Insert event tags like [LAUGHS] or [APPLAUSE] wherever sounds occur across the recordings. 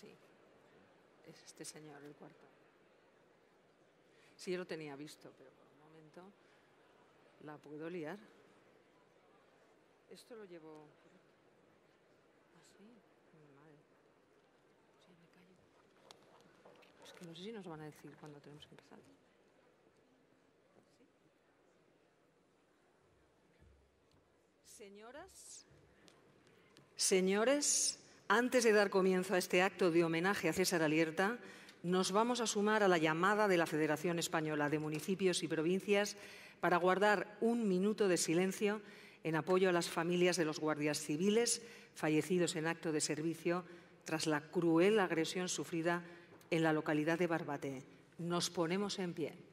Sí. Es este señor, el cuarto. Sí, yo lo tenía visto, pero por un momento la puedo liar. Esto lo llevo. ¿Ah, sí? Mi madre. Sí, me callo. Es que no sé si nos van a decir cuándo tenemos que empezar. Señoras, señores, antes de dar comienzo a este acto de homenaje a César Alierta, nos vamos a sumar a la llamada de la Federación Española de Municipios y Provincias para guardar un minuto de silencio en apoyo a las familias de los guardias civiles fallecidos en acto de servicio tras la cruel agresión sufrida en la localidad de Barbate. Nos ponemos en pie.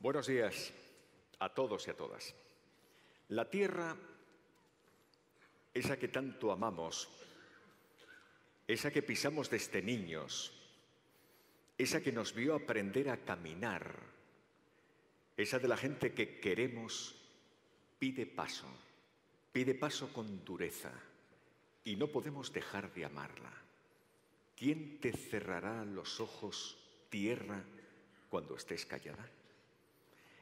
Buenos días a todos y a todas. La tierra, esa que tanto amamos, esa que pisamos desde niños, esa que nos vio aprender a caminar, esa de la gente que queremos, pide paso, pide paso con dureza y no podemos dejar de amarla. ¿Quién te cerrará los ojos, tierra, cuando estés callada?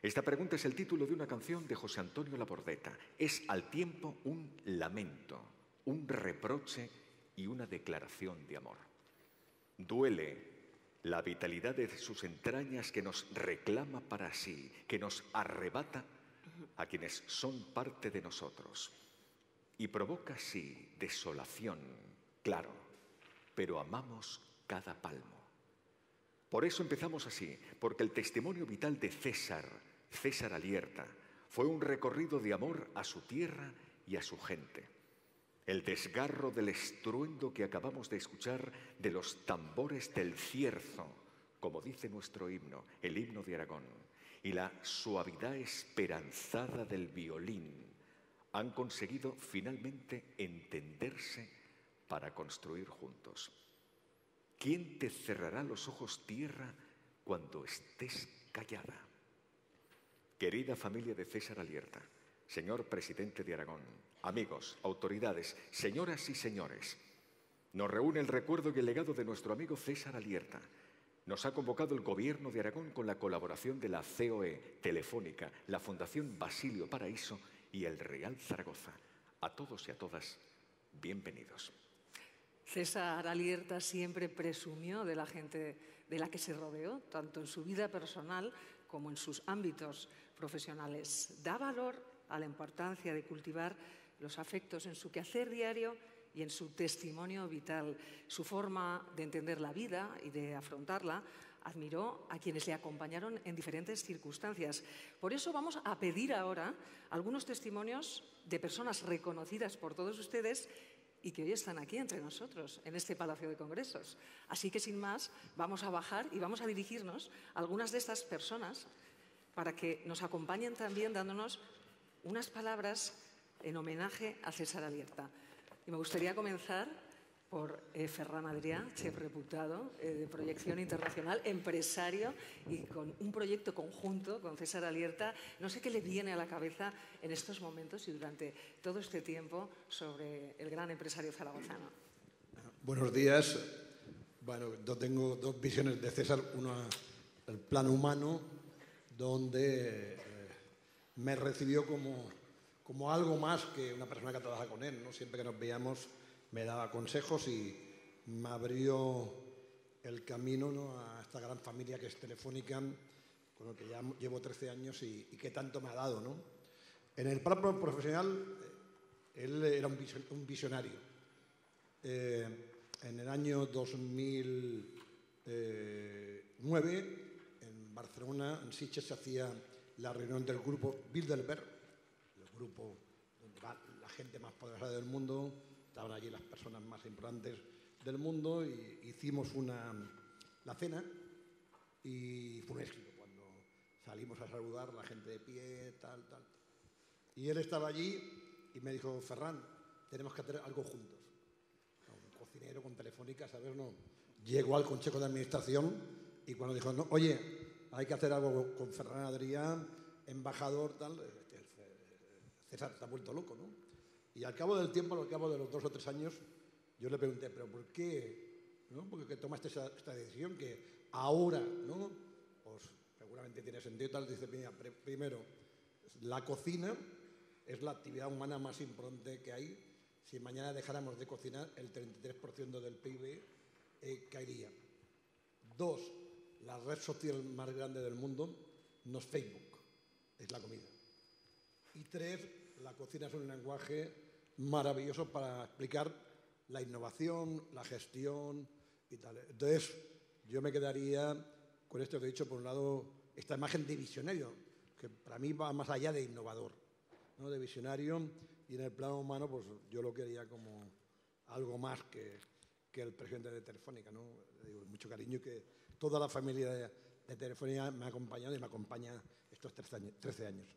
Esta pregunta es el título de una canción de José Antonio Labordeta. Es al tiempo un lamento, un reproche y una declaración de amor. Duele la vitalidad de sus entrañas que nos reclama para sí, que nos arrebata a quienes son parte de nosotros. Y provoca, sí, desolación, claro, pero amamos cada palmo. Por eso empezamos así, porque el testimonio vital de César, César Alierta, fue un recorrido de amor a su tierra y a su gente. El desgarro del estruendo que acabamos de escuchar de los tambores del cierzo, como dice nuestro himno, el himno de Aragón, y la suavidad esperanzada del violín han conseguido finalmente entenderse para construir juntos. ¿Quién te cerrará los ojos tierra cuando estés callada? Querida familia de César Alierta, señor presidente de Aragón, amigos, autoridades, señoras y señores, nos reúne el recuerdo y el legado de nuestro amigo César Alierta. Nos ha convocado el Gobierno de Aragón con la colaboración de la COE Telefónica, la Fundación Basilio Paraíso y el Real Zaragoza. A todos y a todas, bienvenidos. César Alierta siempre presumió de la gente de la que se rodeó, tanto en su vida personal como en sus ámbitos profesionales. Da valor a la importancia de cultivar los afectos en su quehacer diario y en su testimonio vital. Su forma de entender la vida y de afrontarla admiró a quienes le acompañaron en diferentes circunstancias. Por eso vamos a pedir ahora algunos testimonios de personas reconocidas por todos ustedes y que hoy están aquí entre nosotros, en este Palacio de Congresos. Así que, sin más, vamos a bajar y vamos a dirigirnos a algunas de estas personas para que nos acompañen también dándonos unas palabras en homenaje a César Alierta. Y me gustaría comenzar por eh, Ferran Adrià, chef reputado eh, de proyección internacional, empresario y con un proyecto conjunto con César Alierta. No sé qué le viene a la cabeza en estos momentos y durante todo este tiempo sobre el gran empresario zaragozano. Buenos días. Bueno, yo tengo dos visiones de César, una el plano humano donde eh, me recibió como, como algo más que una persona que trabaja con él. ¿no? Siempre que nos veíamos me daba consejos y me abrió el camino a esta gran familia que es Telefónica, con lo que ya llevo 13 años y, que tanto me ha dado. ¿no? En el plano profesional, eh, él era un visionario. Eh, en el año 2009 Barcelona, en Sitges, se hacía la reunión del grupo Bilderberg, el grupo donde va la gente más poderosa del mundo, estaban allí las personas más importantes del mundo, y hicimos una, la cena y fue un éxito cuando salimos a saludar, la gente de pie, tal, tal. Y él estaba allí y me dijo, Ferran, tenemos que hacer algo juntos. Un cocinero con telefónica, ¿sabes? Llegó al consejo de administración y cuando dijo, no, oye, hay que hacer algo con Ferran Adrián, embajador, tal, este, César está vuelto loco, ¿no? Y al cabo del tiempo, al cabo de los dos o tres años, yo le pregunté, ¿pero por qué? ¿no? ¿Por qué tomaste esta, esta decisión que ahora, ¿no? Pues seguramente tiene sentido tal. Dice, mira, primero, la cocina es la actividad humana más importante que hay. Si mañana dejáramos de cocinar, el 33% del PIB eh, caería. Dos, la red social más grande del mundo no es Facebook, es la comida. Y tres, la cocina es un lenguaje maravilloso para explicar la innovación, la gestión y tal. Entonces, yo me quedaría con esto que he dicho, por un lado, esta imagen de visionario, que para mí va más allá de innovador, ¿no? de visionario, y en el plano humano, pues yo lo quería como algo más que, que el presidente de Telefónica. ¿no? digo, mucho cariño y que toda la familia de, de Telefónica me ha acompañado y me acompaña estos 13 años.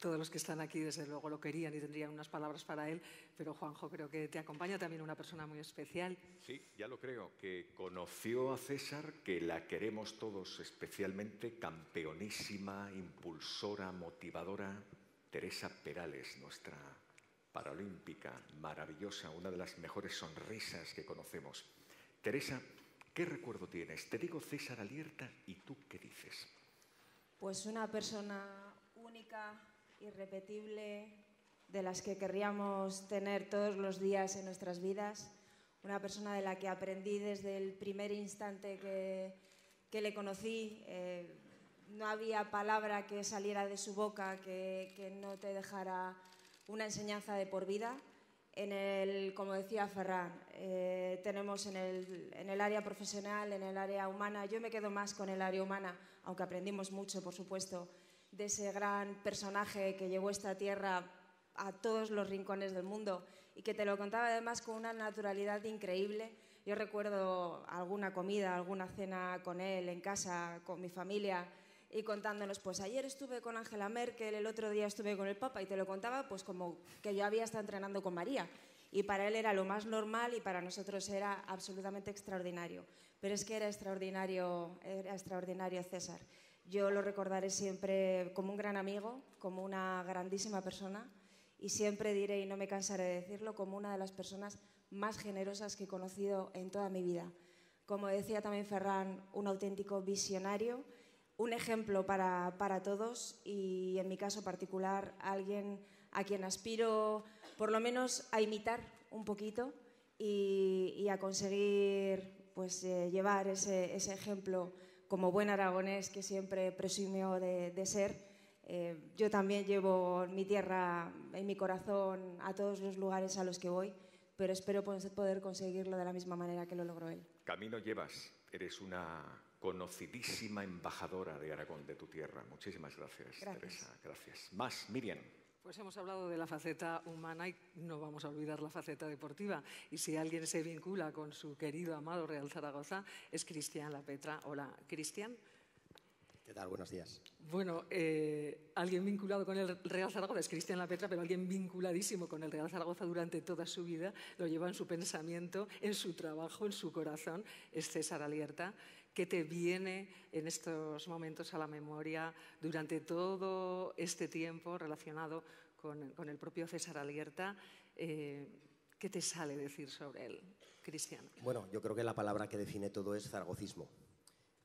Todos los que están aquí, desde luego, lo querían y tendrían unas palabras para él, pero Juanjo, creo que te acompaña también una persona muy especial. Sí, ya lo creo, que conoció a César, que la queremos todos, especialmente campeonísima, impulsora, motivadora, Teresa Perales, nuestra paralímpica, maravillosa, una de las mejores sonrisas que conocemos. Teresa, ¿qué recuerdo tienes? Te digo César Alierta y tú qué dices. Pues una persona única, irrepetible, de las que querríamos tener todos los días en nuestras vidas, una persona de la que aprendí desde el primer instante que, que le conocí. Eh, no había palabra que saliera de su boca que, que, no te dejara una enseñanza de por vida. En el, como decía Ferran, eh, tenemos en el, en el área profesional, en el área humana, yo me quedo más con el área humana, aunque aprendimos mucho, por supuesto, de ese gran personaje que llevó esta tierra a todos los rincones del mundo y que te lo contaba además con una naturalidad increíble. Yo recuerdo alguna comida, alguna cena con él en casa, con mi familia y contándonos, pues ayer estuve con Angela Merkel, el otro día estuve con el Papa y te lo contaba pues como que yo había estado entrenando con María y para él era lo más normal y para nosotros era absolutamente extraordinario. Pero es que era extraordinario, era extraordinario César. Yo lo recordaré siempre como un gran amigo, como una grandísima persona y siempre diré, y no me cansaré de decirlo, como una de las personas más generosas que he conocido en toda mi vida. Como decía también Ferran, un auténtico visionario, un ejemplo para, para todos y en mi caso particular alguien a quien aspiro por lo menos a imitar un poquito y, a conseguir pues, eh, llevar ese, ese ejemplo como buen aragonés que siempre presumió de, de ser, eh, yo también llevo mi tierra en mi corazón a todos los lugares a los que voy, pero espero poder conseguirlo de la misma manera que lo logró él. Camino llevas, eres una conocidísima embajadora de Aragón, de tu tierra. Muchísimas gracias, gracias. Teresa. Gracias. Más, Miriam. Pues hemos hablado de la faceta humana y no vamos a olvidar la faceta deportiva. Y si alguien se vincula con su querido, amado Real Zaragoza, es Cristian La Petra. Hola, Cristian. ¿Qué tal? Buenos días. Bueno, eh, alguien vinculado con el Real Zaragoza es Cristian La Petra, pero alguien vinculadísimo con el Real Zaragoza durante toda su vida, lo lleva en su pensamiento, en su trabajo, en su corazón, es César Alierta. ¿Qué te viene en estos momentos a la memoria durante todo este tiempo relacionado con, el propio César Alierta? Eh, ¿Qué te sale decir sobre él, Cristian? Bueno, yo creo que la palabra que define todo es zaragocismo.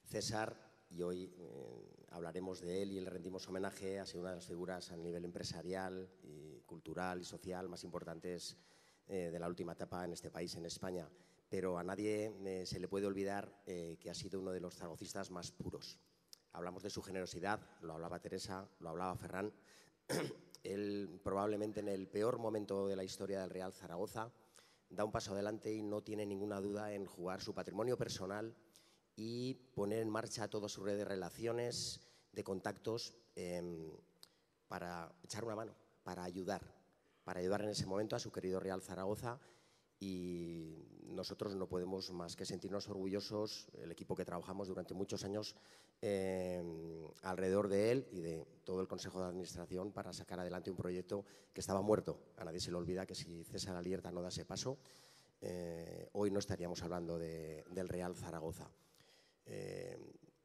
César, y hoy eh, hablaremos de él y le rendimos homenaje, ha sido una de las figuras a nivel empresarial, cultural y social más importantes eh, de la última etapa en este país, en España pero a nadie eh, se le puede olvidar eh, que ha sido uno de los zaragocistas más puros. Hablamos de su generosidad, lo hablaba Teresa, lo hablaba Ferran. [CLEARS THROAT] Él probablemente en el peor momento de la historia del Real Zaragoza da un paso adelante y no tiene ninguna duda en jugar su patrimonio personal y poner en marcha toda su red de relaciones, de contactos, eh, para echar una mano, para ayudar, para ayudar en ese momento a su querido Real Zaragoza y nosotros no podemos más que sentirnos orgullosos, el equipo que trabajamos durante muchos años eh, alrededor de él y de todo el Consejo de Administración para sacar adelante un proyecto que estaba muerto. A nadie se le olvida que si César Alierta no da ese paso, eh, hoy no estaríamos hablando de, del Real Zaragoza.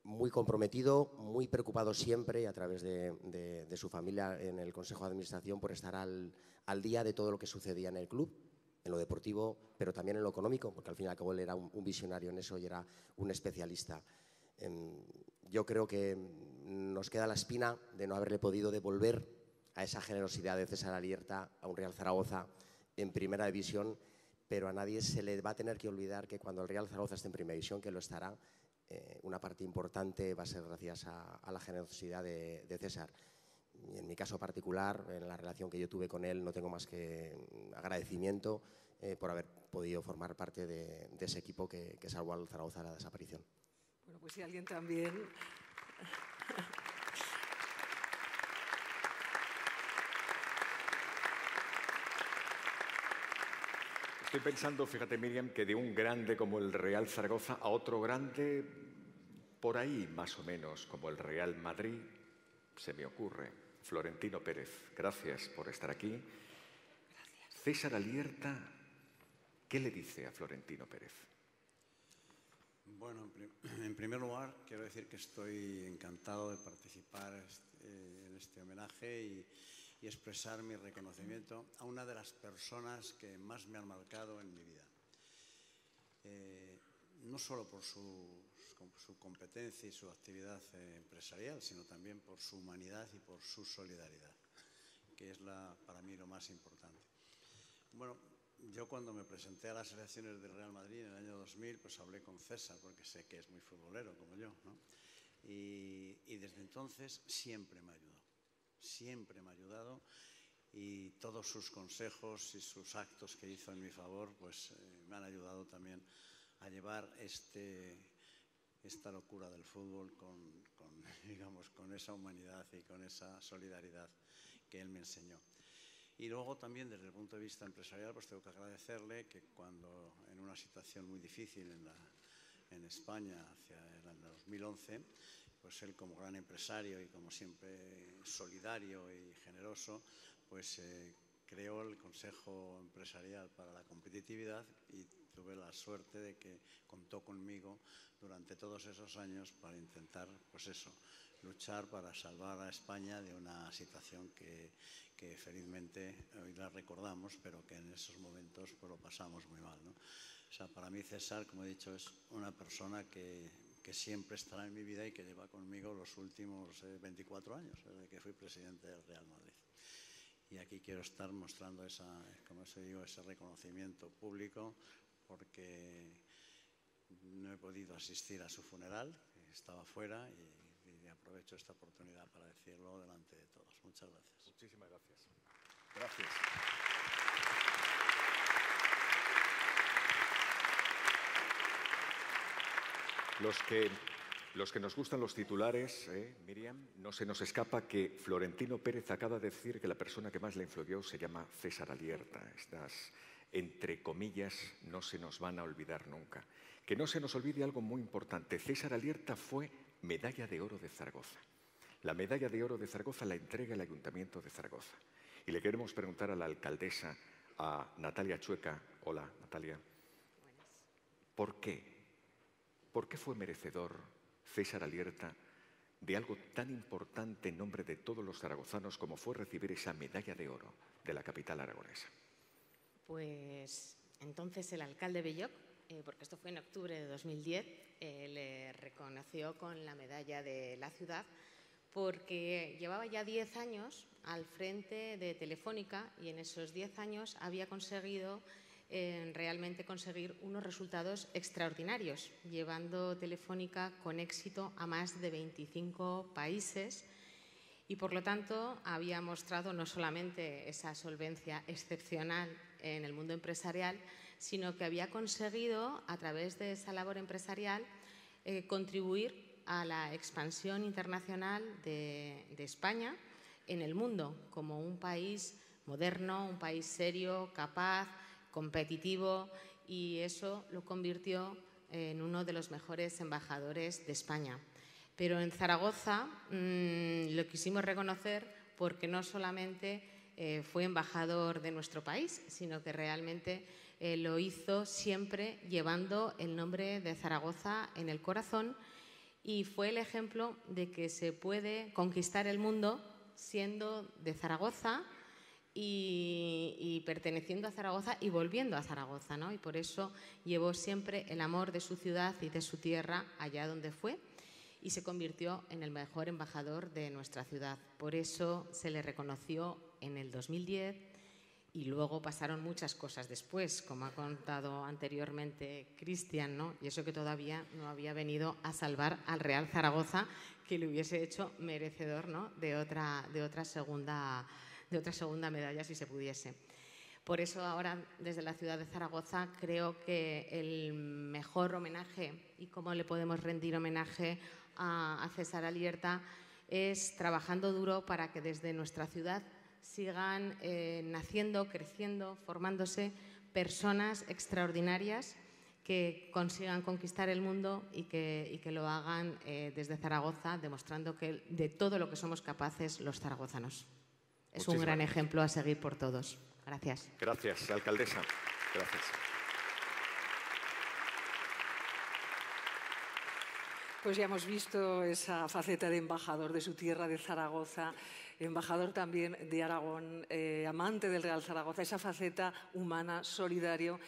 muy comprometido, muy preocupado siempre a través de, su familia en el Consejo de Administración por estar al, día de todo lo que sucedía en el club, en lo deportivo, pero también en lo económico, porque al fin y al cabo él era un, visionario en eso y era un especialista. Em, yo creo que nos queda la espina de no haberle podido devolver a esa generosidad de César Alierta a un Real Zaragoza en primera división, pero a nadie se le va a tener que olvidar que cuando el Real Zaragoza esté en primera división, que lo estará, eh, una parte importante va a ser gracias a, la generosidad de, César. Y en mi caso particular, en la relación que yo tuve con él, no tengo más que agradecimiento eh, por haber podido formar parte de, ese equipo que, que salvó al Zaragoza de la desaparición. Bueno, pues si alguien también Estoy pensando, fíjate Miriam, que de un grande como el Real Zaragoza a otro grande por ahí más o menos como el Real Madrid, se me ocurre. Florentino Pérez, gracias por estar aquí. César Alierta, ¿qué le dice a Florentino Pérez? Bueno, en [CLEARS THROAT] primer lugar, quiero decir que estoy encantado de participar eh, en este homenaje y, y expresar mi reconocimiento a una de las personas que más me han marcado en mi vida. Eh, no solo por su, su, competencia y su actividad eh, empresarial, sino también por su humanidad y por su solidaridad, que es la, para mí lo más importante. Bueno, yo cuando me presenté a las elecciones del Real Madrid en el año 2000, pues hablé con César, porque sé que es muy futbolero como yo, ¿no? y, y desde entonces siempre me ayudó siempre me ha ayudado y todos sus consejos y sus actos que hizo en mi favor pues eh, me han ayudado también a llevar este, esta locura del fútbol con, [LAUGHS] digamos, con esa humanidad y con esa solidaridad que él me enseñó. Y luego también desde el punto de vista empresarial, pues tengo que agradecerle que cuando en una situación muy difícil en, la, en España, hacia el año 2011, pues él como gran empresario y como siempre solidario y generoso, pues eh, creó el Consejo Empresarial para la Competitividad y tuve la suerte de que contó conmigo durante todos esos años para intentar, pues eso, luchar para salvar a España de una situación que, felizmente hoy la recordamos, pero que en esos momentos pues, lo pasamos muy mal. O sea, para mí César, como he dicho, es una persona que que siempre estará en mi vida y que lleva conmigo los últimos 24 eh, años, desde que fui presidente del Real Madrid. Y aquí quiero estar mostrando esa, como se digo, ese reconocimiento público porque no he podido asistir a su funeral, estaba fuera y, y aprovecho esta oportunidad para decirlo delante de todos. Muchas gracias. Muchísimas gracias. Gracias. Los que, los que nos gustan los titulares, ¿eh, Miriam, no se nos escapa que Florentino Pérez acaba de decir que la persona que más le influyó se llama César Alierta. Estas, entre comillas, no se nos van a olvidar nunca. Que no se nos olvide algo muy importante. César Alierta fue medalla de oro de Zaragoza. La medalla de oro de Zaragoza la entrega el Ayuntamiento de Zaragoza. Y le queremos preguntar a la alcaldesa, a Natalia Chueca. Hola, Natalia. ¿Por qué ¿Por qué fue merecedor César Alierta de algo tan importante en nombre de todos los zaragozanos como fue recibir esa medalla de oro de la capital aragonesa? Pues entonces el alcalde Belloc, eh, porque esto fue en octubre de 2010, eh, le reconoció con la medalla de la ciudad porque llevaba ya 10 años al frente de Telefónica y en esos 10 años había conseguido en realmente conseguir unos resultados extraordinarios, llevando Telefónica con éxito a más de 25 países. Y por lo tanto había mostrado no solamente esa solvencia excepcional en el mundo empresarial, sino que había conseguido a través de esa labor empresarial eh, contribuir a la expansión internacional de España en el mundo como un país moderno, un país serio, capaz, competitivo y eso lo convirtió en uno de los mejores embajadores de España. Pero en Zaragoza mm, lo quisimos reconocer porque no solamente eh, fue embajador de nuestro país, sino que realmente eh, lo hizo siempre llevando el nombre de Zaragoza en el corazón y fue el ejemplo de que se puede conquistar el mundo siendo de Zaragoza y, perteneciendo a Zaragoza y volviendo a Zaragoza, ¿no? Y por eso llevó siempre el amor de su ciudad y de su tierra allá donde fue y se convirtió en el mejor embajador de nuestra ciudad. Por eso se le reconoció en el 2010 y luego pasaron muchas cosas después, como ha contado anteriormente Cristian, ¿no? Y eso que todavía no había venido a salvar al Real Zaragoza, que le hubiese hecho merecedor, ¿no? De otra, de otra segunda de otra segunda medalla si se pudiese. Por eso ahora desde la ciudad de Zaragoza creo que el mejor homenaje y cómo le podemos rendir homenaje a, César Alierta es trabajando duro para que desde nuestra ciudad sigan eh, naciendo, creciendo, formándose personas extraordinarias que consigan conquistar el mundo y que, que lo hagan eh, desde Zaragoza, demostrando que de todo lo que somos capaces los zaragozanos. Es un gran ejemplo a seguir por todos. Gracias. Gracias, alcaldesa. Gracias. Pues ya hemos visto esa faceta de embajador de su tierra, de Zaragoza, embajador también de Aragón, eh, amante del Real Zaragoza, esa faceta humana, solidario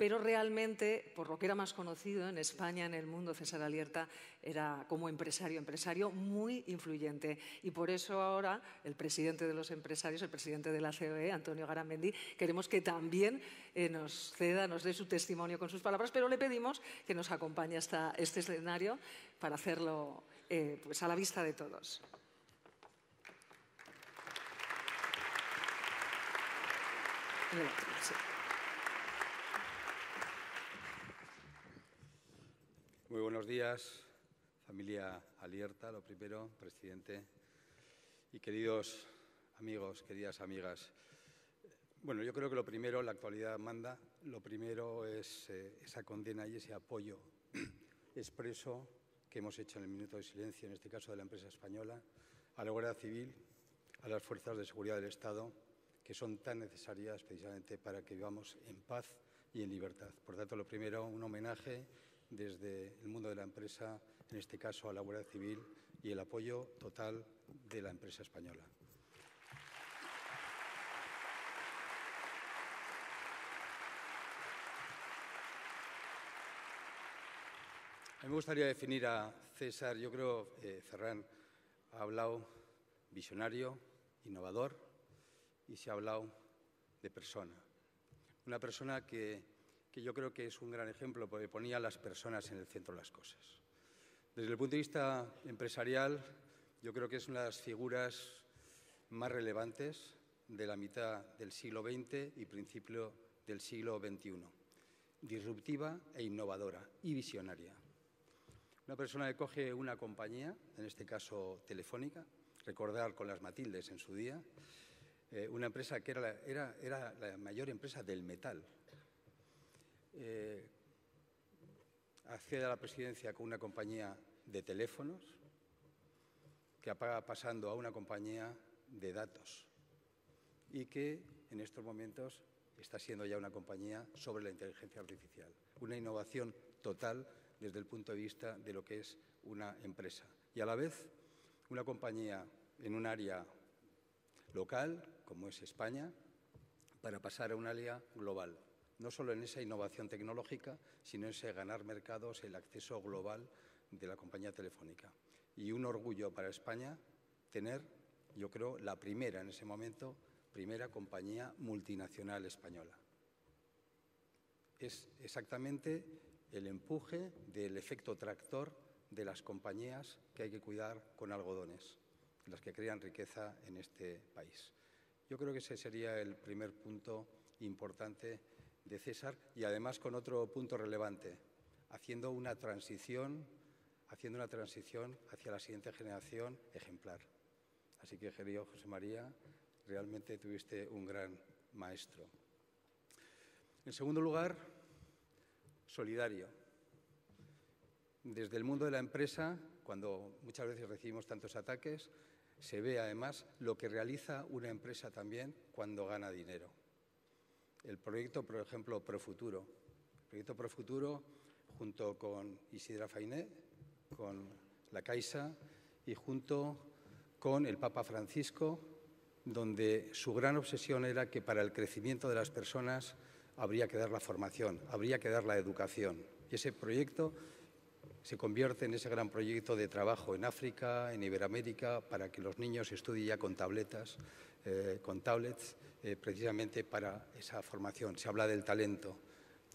pero realmente, por lo que era más conocido en España, en el mundo, César Alierta era como empresario, empresario muy influyente. Y por eso ahora el presidente de los empresarios, el presidente de la COE, Antonio Garamendi, queremos que también eh, nos ceda, nos dé su testimonio con sus palabras, pero le pedimos que nos acompañe hasta este escenario para hacerlo eh, pues a la vista de todos. Muy buenos días, familia Alierta, lo primero, presidente, y queridos amigos, queridas amigas. Bueno, yo creo que lo primero, la actualidad manda, lo primero es eh, esa condena y ese apoyo [CLEARS THROAT] expreso que hemos hecho en el minuto de silencio, en este caso de la empresa española, a la Guardia Civil, a las fuerzas de seguridad del Estado, que son tan necesarias precisamente para que vivamos en paz y en libertad. Por tanto, lo primero, un homenaje desde el mundo de la empresa, en este caso a la Guardia Civil, y el apoyo total de la empresa española. A mí me gustaría definir a César, yo creo, eh, Ferran ha hablado visionario, innovador y se ha hablado de persona. Una persona que que yo creo que es un gran ejemplo porque ponía a las personas en el centro de las cosas. Desde el punto de vista empresarial, yo creo que es una de las figuras más relevantes de la mitad del siglo XX y principio del siglo XXI. Disruptiva e innovadora y visionaria. Una persona que coge una compañía, en este caso Telefónica, recordar con las Matildes en su día, eh, una empresa que era la mayor empresa del metal eh, accede a la presidencia con una compañía de teléfonos que apaga pasando a una compañía de datos y que en estos momentos está siendo ya una compañía sobre la inteligencia artificial. Una innovación total desde el punto de vista de lo que es una empresa. Y a la vez una compañía en un área local, como es España, para pasar a un área global no solo en esa innovación tecnológica, sino en ese ganar mercados, el acceso global de la compañía telefónica. Y un orgullo para España tener, yo creo, la primera en ese momento, primera compañía multinacional española. Es exactamente el empuje del efecto tractor de las compañías que hay que cuidar con algodones, las que crean riqueza en este país. Yo creo que ese sería el primer punto importante de César y además con otro punto relevante, haciendo una transición, haciendo una transición hacia la siguiente generación ejemplar. Así que, querido José María, realmente tuviste un gran maestro. En segundo lugar, solidario. Desde el mundo de la empresa, cuando muchas veces recibimos tantos ataques, se ve además lo que realiza una empresa también cuando gana dinero el proyecto, por ejemplo, Profuturo. El proyecto Profuturo, junto con Isidra Fainé, con la Caixa, y junto con el Papa Francisco, donde su gran obsesión era que para el crecimiento de las personas habría que dar la formación, habría que dar la educación. Y ese proyecto se convierte en ese gran proyecto de trabajo en África, en Iberoamérica, para que los niños estudien ya con tabletas, eh, con tablets, eh, precisamente para esa formación. Se habla del talento,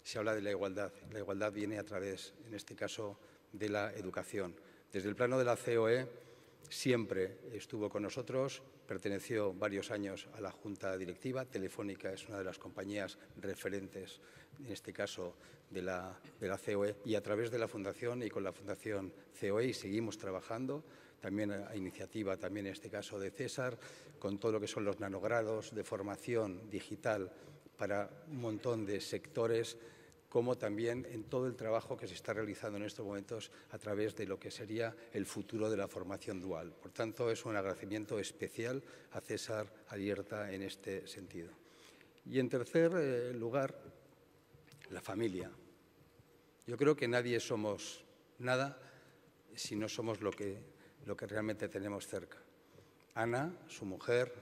se habla de la igualdad. La igualdad viene a través, en este caso, de la educación. Desde el plano de la COE siempre estuvo con nosotros, perteneció varios años a la Junta Directiva. Telefónica es una de las compañías referentes, en este caso, de la, de la COE. Y a través de la Fundación y con la Fundación COE seguimos trabajando, también a iniciativa, también en este caso de César, con todo lo que son los nanogrados de formación digital para un montón de sectores como también en todo el trabajo que se está realizando en estos momentos a través de lo que sería el futuro de la formación dual. Por tanto, es un agradecimiento especial a César Alierta en este sentido. Y en tercer eh, lugar, la familia. Yo creo que nadie somos nada si no somos lo que, lo que realmente tenemos cerca. Ana, su mujer,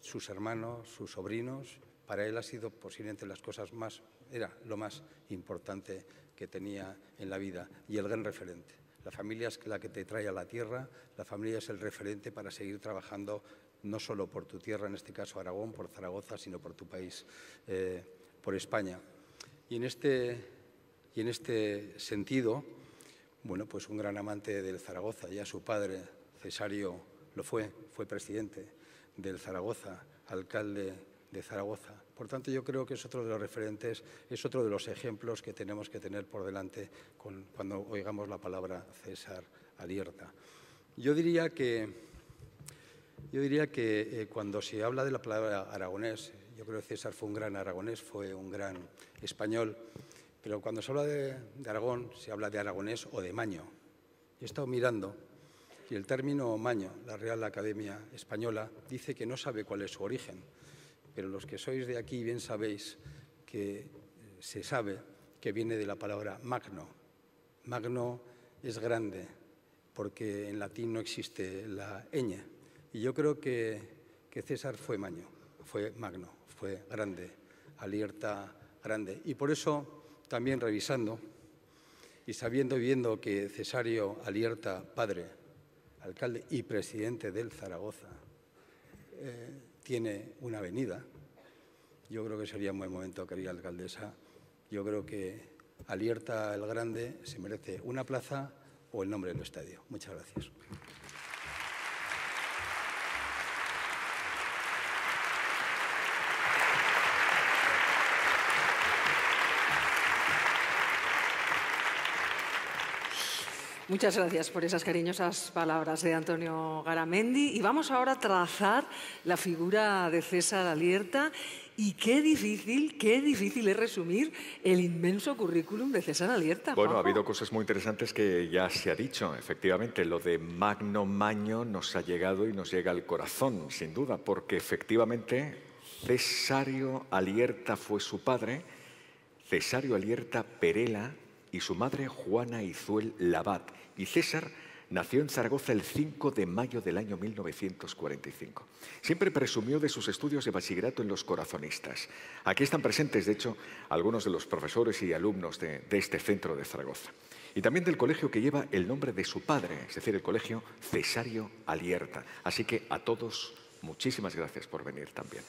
sus hermanos, sus sobrinos, para él ha sido posiblemente las cosas más era lo más importante que tenía en la vida y el gran referente. La familia es la que te trae a la tierra, la familia es el referente para seguir trabajando no solo por tu tierra, en este caso Aragón, por Zaragoza, sino por tu país, eh, por España. Y en, este, y en este sentido, bueno, pues un gran amante del Zaragoza, ya su padre, Cesario, lo fue, fue presidente del Zaragoza, alcalde de Zaragoza. Por tanto, yo creo que es otro de los referentes, es otro de los ejemplos que tenemos que tener por delante cuando oigamos la palabra César Alierta. Yo diría que, yo diría que eh, cuando se habla de la palabra aragonés, yo creo que César fue un gran aragonés, fue un gran español, pero cuando se habla de, de Aragón, se habla de aragonés o de maño. He estado mirando y el término maño, la Real Academia Española, dice que no sabe cuál es su origen pero los que sois de aquí bien sabéis que eh, se sabe que viene de la palabra magno. Magno es grande, porque en latín no existe la ñ. Y yo creo que, César fue maño, fue magno, fue grande, alierta grande. Y por eso, también revisando y sabiendo y viendo que Cesario Alierta, padre, alcalde y presidente del Zaragoza, eh, tiene una avenida. Yo creo que sería un buen momento, querida alcaldesa. Yo creo que Alierta el Grande se merece una plaza o el nombre del estadio. Muchas gracias. Muchas gracias por esas cariñosas palabras de Antonio Garamendi. Y vamos ahora a trazar la figura de César Alierta. Y qué difícil, qué difícil es resumir el inmenso currículum de César Alierta. Bueno, ha habido cosas muy interesantes que ya se ha dicho. Efectivamente, lo de Magno Maño nos ha llegado y nos llega al corazón, sin duda, porque efectivamente Cesario Alierta fue su padre, Cesario Alierta Perela y su madre Juana Izuel Labat. Y César nació en Zaragoza el 5 de mayo del año 1945. Siempre presumió de sus estudios de bachillerato en los corazonistas. Aquí están presentes, de hecho, algunos de los profesores y alumnos de, este centro de Zaragoza. Y también del colegio que lleva el nombre de su padre, es decir, el colegio Cesario Alierta. Así que a todos, muchísimas gracias por venir también.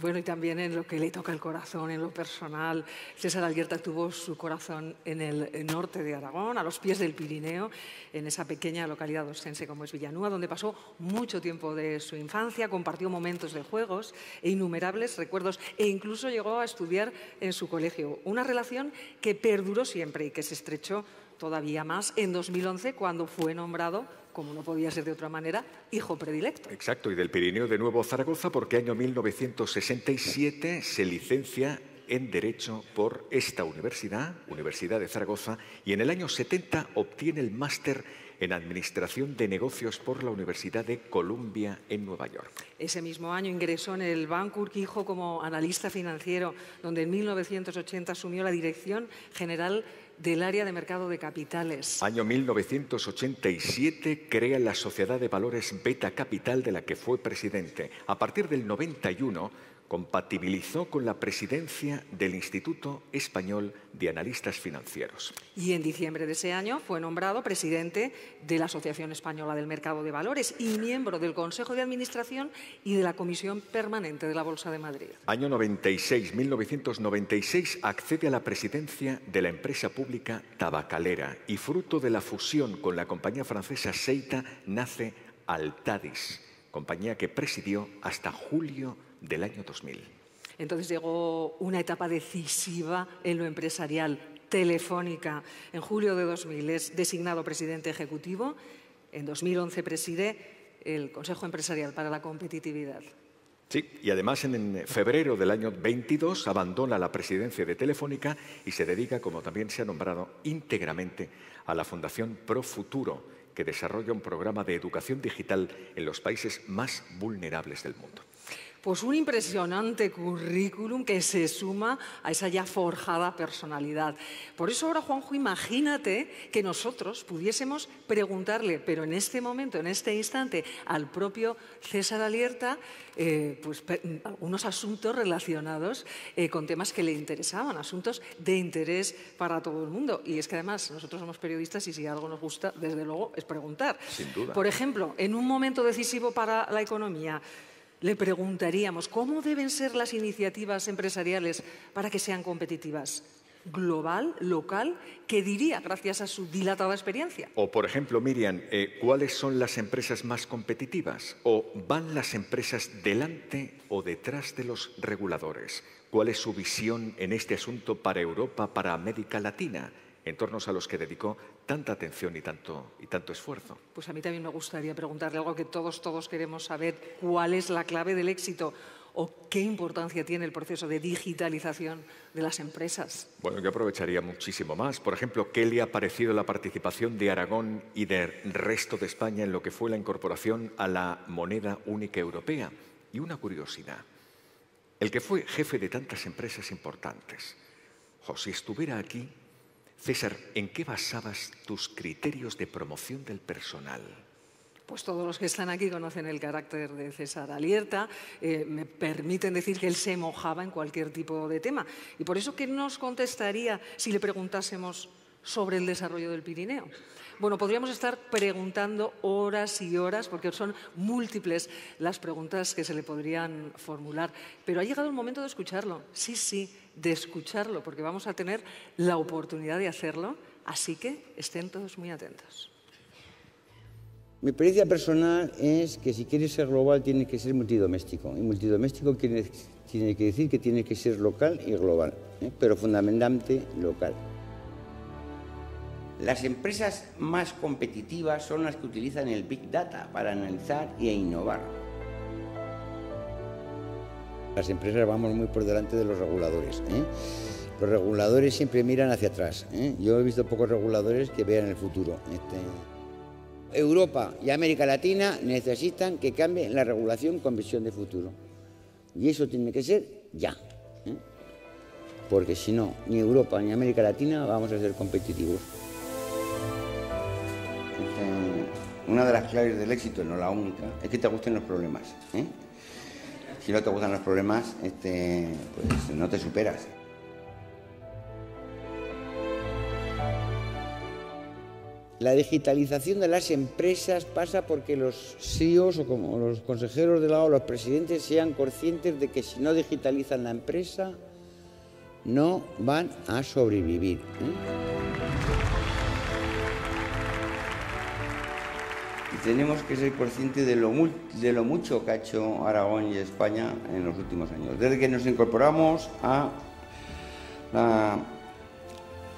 Bueno, y también en lo que le toca el corazón, en lo personal. César Alierta tuvo su corazón en el norte de Aragón, a los pies del Pirineo, en esa pequeña localidad ostense como es Villanúa, donde pasó mucho tiempo de su infancia, compartió momentos de juegos e innumerables recuerdos e incluso llegó a estudiar en su colegio. Una relación que perduró siempre y que se estrechó todavía más en 2011 cuando fue nombrado como no podía ser de otra manera, hijo predilecto. Exacto, y del Pirineo de nuevo Zaragoza, porque año 1967 se licencia en Derecho por esta universidad, Universidad de Zaragoza, y en el año 70 obtiene el máster en Administración de Negocios por la Universidad de Columbia en Nueva York. Ese mismo año ingresó en el Banco Urquijo como analista financiero, donde en 1980 asumió la dirección general del área de mercado de capitales. Año 1987 crea la Sociedad de Valores Beta Capital de la que fue presidente. A partir del 91 compatibilizó con la presidencia del Instituto Español de Analistas Financieros. Y en diciembre de ese año fue nombrado presidente de la Asociación Española del Mercado de Valores y miembro del Consejo de Administración y de la Comisión Permanente de la Bolsa de Madrid. Año 96, 1996, accede a la presidencia de la empresa pública Tabacalera y fruto de la fusión con la compañía francesa Seita nace Altadis, compañía que presidió hasta julio del año 2000. Entonces llegó una etapa decisiva en lo empresarial, telefónica. En julio de 2000 es designado presidente ejecutivo. En 2011 preside el Consejo Empresarial para la Competitividad. Sí, y además en febrero del año 22 abandona la presidencia de Telefónica y se dedica, como también se ha nombrado, íntegramente a la Fundación Pro Futuro, que desarrolla un programa de educación digital en los países más vulnerables del mundo. Pues un impresionante currículum que se suma a esa ya forjada personalidad. Por eso ahora, Juanjo, imagínate que nosotros pudiésemos preguntarle, pero en este momento, en este instante, al propio César Alierta, eh, pues, algunos asuntos relacionados eh, con temas que le interesaban, asuntos de interés para todo el mundo. Y es que además nosotros somos periodistas y si algo nos gusta, desde luego, es preguntar. Sin duda. Por ejemplo, en un momento decisivo para la economía, le preguntaríamos cómo deben ser las iniciativas empresariales para que sean competitivas. Global, local, ¿qué diría gracias a su dilatada experiencia? O, por ejemplo, Miriam, eh, ¿cuáles son las empresas más competitivas? ¿O van las empresas delante o detrás de los reguladores? ¿Cuál es su visión en este asunto para Europa, para América Latina? entornos a los que dedicó tanta atención y tanto, y tanto esfuerzo. Pues a mí también me gustaría preguntarle algo que todos, todos queremos saber. ¿Cuál es la clave del éxito o qué importancia tiene el proceso de digitalización de las empresas? Bueno, yo aprovecharía muchísimo más. Por ejemplo, ¿qué le ha parecido la participación de Aragón y del resto de España en lo que fue la incorporación a la moneda única europea? Y una curiosidad. El que fue jefe de tantas empresas importantes, o si estuviera aquí, César, ¿en qué basabas tus criterios de promoción del personal? Pues todos los que están aquí conocen el carácter de César Alierta, eh, me permiten decir que él se mojaba en cualquier tipo de tema. Y por eso, ¿qué nos contestaría si le preguntásemos sobre el desarrollo del Pirineo? Bueno, podríamos estar preguntando horas y horas, porque son múltiples las preguntas que se le podrían formular, pero ha llegado el momento de escucharlo. Sí, sí, de escucharlo, porque vamos a tener la oportunidad de hacerlo, así que estén todos muy atentos. Mi experiencia personal es que si quieres ser global tiene que ser multidoméstico. Y multidoméstico tiene, tiene que decir que tiene que ser local y global, ¿eh? pero fundamentalmente local. Las empresas más competitivas son las que utilizan el Big Data para analizar e innovar. Las empresas vamos muy por delante de los reguladores. ¿eh? Los reguladores siempre miran hacia atrás. ¿eh? Yo he visto pocos reguladores que vean el futuro. Este, Europa y América Latina necesitan que cambie la regulación con visión de futuro. Y eso tiene que ser ya. ¿eh? Porque si no, ni Europa ni América Latina vamos a ser competitivos. Una de las claves del éxito, no la única, es que te gusten los problemas. ¿eh? Si no te gustan los problemas, este, pues no te superas. La digitalización de las empresas pasa porque los CEOs o como los consejeros de lado, los presidentes sean conscientes de que si no digitalizan la empresa, no van a sobrevivir. ¿eh? Tenemos que ser conscientes de lo, mucho que ha hecho Aragón y España en los últimos años. Desde que nos incorporamos a la,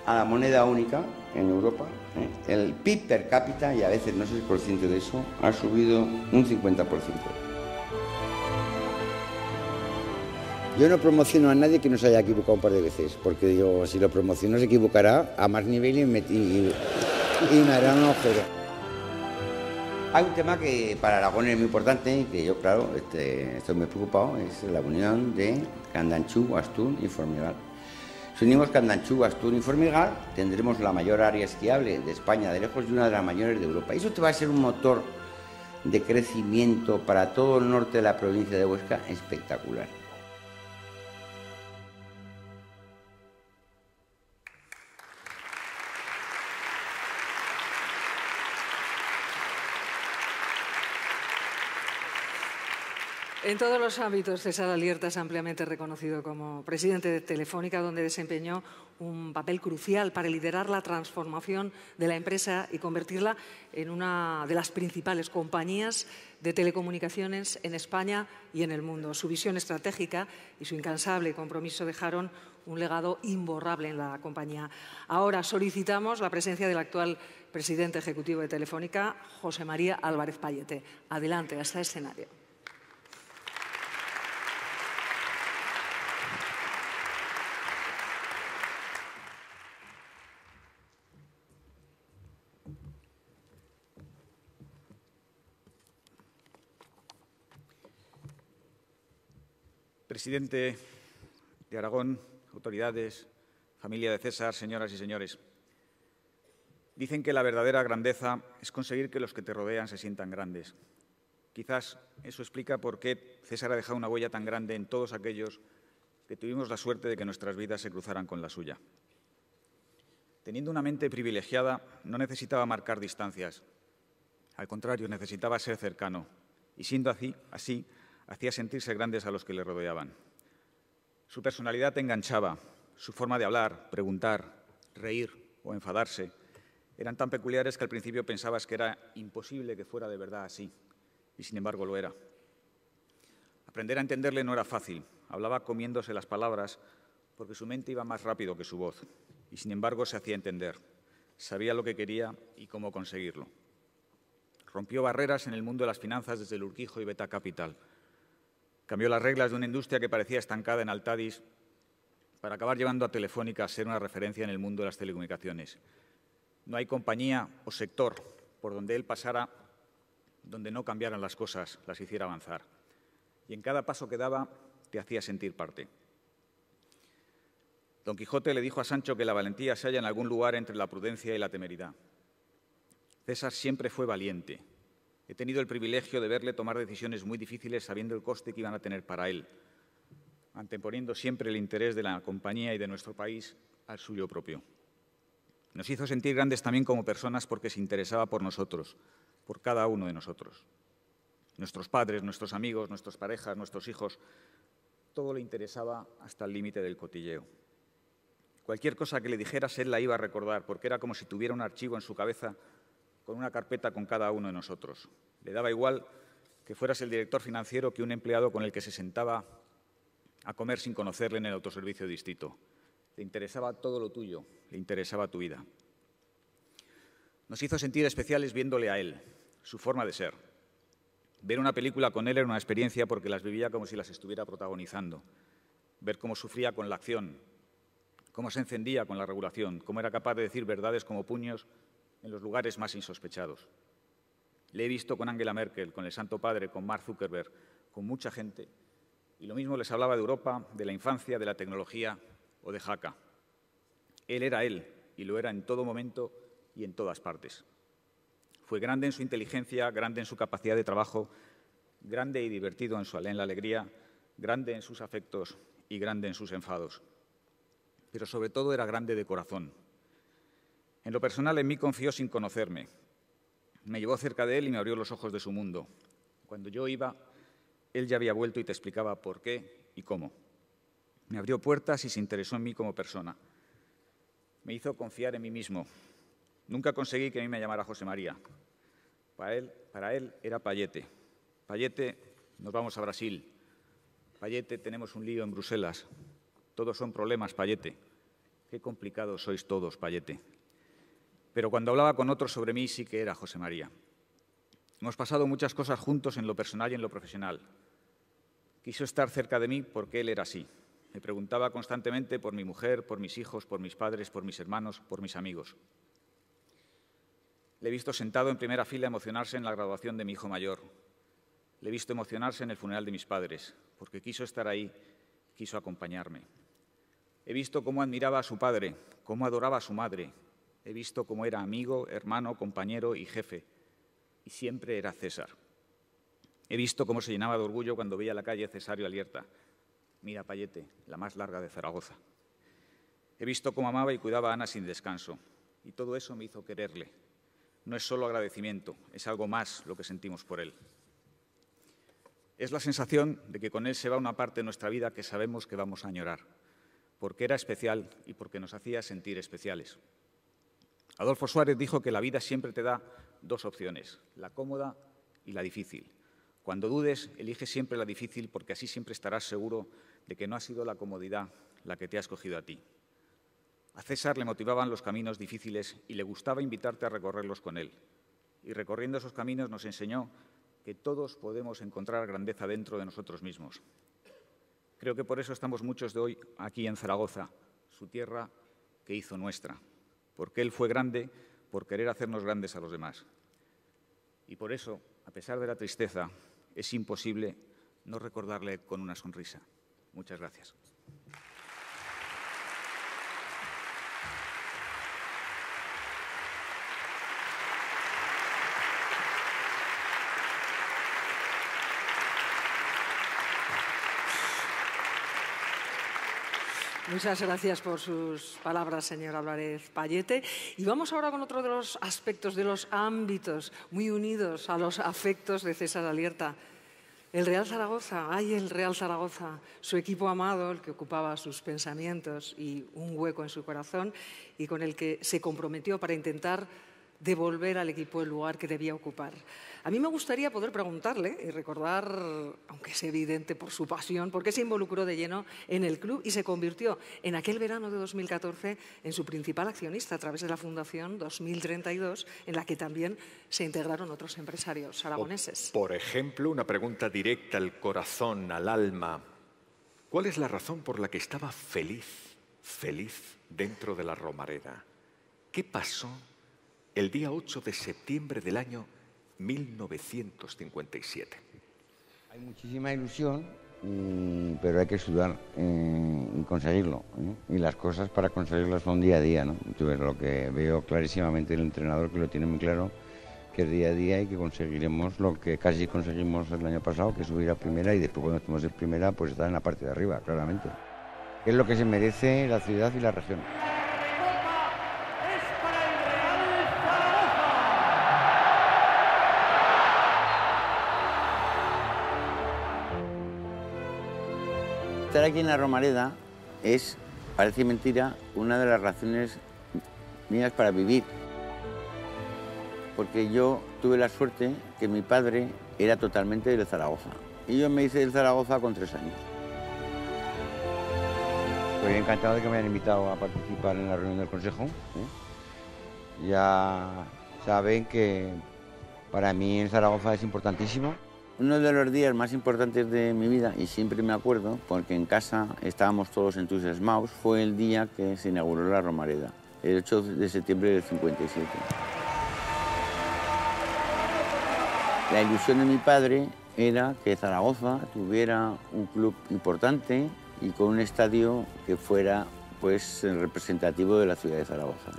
a la moneda única en Europa, ¿eh? el PIB per cápita, y a veces no soy consciente de eso, ha subido un 50%. Yo no promociono a nadie que no se haya equivocado un par de veces, porque digo, si lo promociono se equivocará a más nivel y me, y, y me hará un agujero. Hay un tema que para Aragón es muy importante y que yo, claro, este, estoy muy preocupado, es la unión de Candanchú, Astún y Formigal. Si unimos Candanchú, Astún y Formigal, tendremos la mayor área esquiable de España de lejos y una de las mayores de Europa. Y eso te va a ser un motor de crecimiento para todo el norte de la provincia de Huesca espectacular. En todos los ámbitos, César Alierta es ampliamente reconocido como presidente de Telefónica, donde desempeñó un papel crucial para liderar la transformación de la empresa y convertirla en una de las principales compañías de telecomunicaciones en España y en el mundo. Su visión estratégica y su incansable compromiso dejaron un legado imborrable en la compañía. Ahora solicitamos la presencia del actual presidente ejecutivo de Telefónica, José María Álvarez Payete. Adelante, a este escenario. Presidente de Aragón, autoridades, familia de César, señoras y señores. Dicen que la verdadera grandeza es conseguir que los que te rodean se sientan grandes. Quizás eso explica por qué César ha dejado una huella tan grande en todos aquellos que tuvimos la suerte de que nuestras vidas se cruzaran con la suya. Teniendo una mente privilegiada, no necesitaba marcar distancias. Al contrario, necesitaba ser cercano. Y siendo así, así hacía sentirse grandes a los que le rodeaban. Su personalidad enganchaba, su forma de hablar, preguntar, reír o enfadarse eran tan peculiares que al principio pensabas que era imposible que fuera de verdad así, y sin embargo lo era. Aprender a entenderle no era fácil, hablaba comiéndose las palabras porque su mente iba más rápido que su voz, y sin embargo se hacía entender, sabía lo que quería y cómo conseguirlo. Rompió barreras en el mundo de las finanzas desde el Urquijo y Beta Capital, Cambió las reglas de una industria que parecía estancada en Altadis para acabar llevando a Telefónica a ser una referencia en el mundo de las telecomunicaciones. No hay compañía o sector por donde él pasara donde no cambiaran las cosas, las hiciera avanzar. Y en cada paso que daba te hacía sentir parte. Don Quijote le dijo a Sancho que la valentía se halla en algún lugar entre la prudencia y la temeridad. César siempre fue valiente, He tenido el privilegio de verle tomar decisiones muy difíciles sabiendo el coste que iban a tener para él, anteponiendo siempre el interés de la compañía y de nuestro país al suyo propio. Nos hizo sentir grandes también como personas porque se interesaba por nosotros, por cada uno de nosotros. Nuestros padres, nuestros amigos, nuestras parejas, nuestros hijos, todo le interesaba hasta el límite del cotilleo. Cualquier cosa que le dijeras, él la iba a recordar, porque era como si tuviera un archivo en su cabeza con una carpeta con cada uno de nosotros. Le daba igual que fueras el director financiero que un empleado con el que se sentaba a comer sin conocerle en el autoservicio distrito. Le interesaba todo lo tuyo, le interesaba tu vida. Nos hizo sentir especiales viéndole a él, su forma de ser. Ver una película con él era una experiencia porque las vivía como si las estuviera protagonizando. Ver cómo sufría con la acción, cómo se encendía con la regulación, cómo era capaz de decir verdades como puños en los lugares más insospechados. Le he visto con Angela Merkel, con el Santo Padre, con Mark Zuckerberg, con mucha gente. Y lo mismo les hablaba de Europa, de la infancia, de la tecnología o de Jaca. Él era él y lo era en todo momento y en todas partes. Fue grande en su inteligencia, grande en su capacidad de trabajo, grande y divertido en, su, en la alegría, grande en sus afectos y grande en sus enfados. Pero sobre todo era grande de corazón, en lo personal, en mí confió sin conocerme. Me llevó cerca de él y me abrió los ojos de su mundo. Cuando yo iba, él ya había vuelto y te explicaba por qué y cómo. Me abrió puertas y se interesó en mí como persona. Me hizo confiar en mí mismo. Nunca conseguí que a mí me llamara José María. Para él, para él era Payete. Payete, nos vamos a Brasil. Payete, tenemos un lío en Bruselas. Todos son problemas, Payete. Qué complicados sois todos, Payete pero cuando hablaba con otros sobre mí sí que era José María. Hemos pasado muchas cosas juntos en lo personal y en lo profesional. Quiso estar cerca de mí porque él era así. Me preguntaba constantemente por mi mujer, por mis hijos, por mis padres, por mis hermanos, por mis amigos. Le he visto sentado en primera fila emocionarse en la graduación de mi hijo mayor. Le he visto emocionarse en el funeral de mis padres, porque quiso estar ahí, quiso acompañarme. He visto cómo admiraba a su padre, cómo adoraba a su madre. He visto cómo era amigo, hermano, compañero y jefe. Y siempre era César. He visto cómo se llenaba de orgullo cuando veía la calle Cesario Alierta. Mira Payete, la más larga de Zaragoza. He visto cómo amaba y cuidaba a Ana sin descanso. Y todo eso me hizo quererle. No es solo agradecimiento, es algo más lo que sentimos por él. Es la sensación de que con él se va una parte de nuestra vida que sabemos que vamos a añorar, porque era especial y porque nos hacía sentir especiales. Adolfo Suárez dijo que la vida siempre te da dos opciones, la cómoda y la difícil. Cuando dudes, elige siempre la difícil porque así siempre estarás seguro de que no ha sido la comodidad la que te ha escogido a ti. A César le motivaban los caminos difíciles y le gustaba invitarte a recorrerlos con él. Y recorriendo esos caminos nos enseñó que todos podemos encontrar grandeza dentro de nosotros mismos. Creo que por eso estamos muchos de hoy aquí en Zaragoza, su tierra que hizo nuestra, porque Él fue grande por querer hacernos grandes a los demás. Y por eso, a pesar de la tristeza, es imposible no recordarle con una sonrisa. Muchas gracias. Muchas gracias por sus palabras, señor Álvarez Payete. Y vamos ahora con otro de los aspectos, de los ámbitos muy unidos a los afectos de César Alierta. El Real Zaragoza, ay, el Real Zaragoza, su equipo amado, el que ocupaba sus pensamientos y un hueco en su corazón y con el que se comprometió para intentar devolver al equipo el lugar que debía ocupar. A mí me gustaría poder preguntarle y recordar, aunque es evidente por su pasión, por qué se involucró de lleno en el club y se convirtió en aquel verano de 2014 en su principal accionista a través de la Fundación 2032, en la que también se integraron otros empresarios aragoneses. Por ejemplo, una pregunta directa al corazón, al alma. ¿Cuál es la razón por la que estaba feliz, feliz dentro de la Romareda? ¿Qué pasó el día 8 de septiembre del año 1957. Hay muchísima ilusión, mm, pero hay que sudar eh, y conseguirlo. ¿eh? Y las cosas para conseguirlas son día a día. ¿no? lo que veo clarísimamente el entrenador que lo tiene muy claro, que día a día y que conseguiremos lo que casi conseguimos el año pasado, que es subir a primera y después cuando estemos en primera, pues estar en la parte de arriba, claramente. es lo que se merece la ciudad y la región. Aquí en la Romareda es, parece mentira, una de las razones mías para vivir. Porque yo tuve la suerte que mi padre era totalmente de Zaragoza. Y yo me hice de Zaragoza con tres años. Estoy encantado de que me hayan invitado a participar en la reunión del Consejo. ¿eh? Ya saben que para mí en Zaragoza es importantísimo. Uno de los días más importantes de mi vida, y siempre me acuerdo, porque en casa estábamos todos entusiasmados, fue el día que se inauguró la Romareda, el 8 de septiembre del 57. La ilusión de mi padre era que Zaragoza tuviera un club importante y con un estadio que fuera pues, representativo de la ciudad de Zaragoza.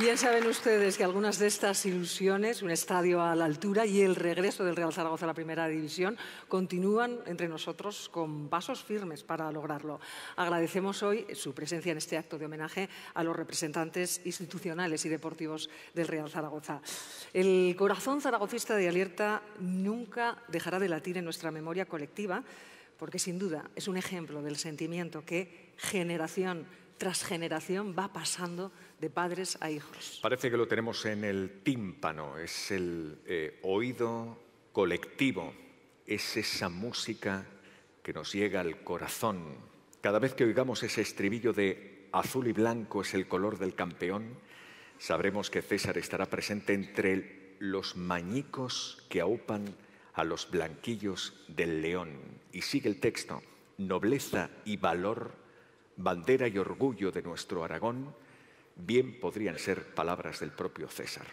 Bien saben ustedes que algunas de estas ilusiones, un estadio a la altura y el regreso del Real Zaragoza a la primera división, continúan entre nosotros con pasos firmes para lograrlo. Agradecemos hoy su presencia en este acto de homenaje a los representantes institucionales y deportivos del Real Zaragoza. El corazón zaragocista de Alerta nunca dejará de latir en nuestra memoria colectiva, porque sin duda es un ejemplo del sentimiento que generación tras generación va pasando de padres a hijos. Parece que lo tenemos en el tímpano, es el eh, oído colectivo, es esa música que nos llega al corazón. Cada vez que oigamos ese estribillo de azul y blanco es el color del campeón, sabremos que César estará presente entre los mañicos que aupan a los blanquillos del león. Y sigue el texto, nobleza y valor, bandera y orgullo de nuestro Aragón, bien podrían ser palabras del propio César.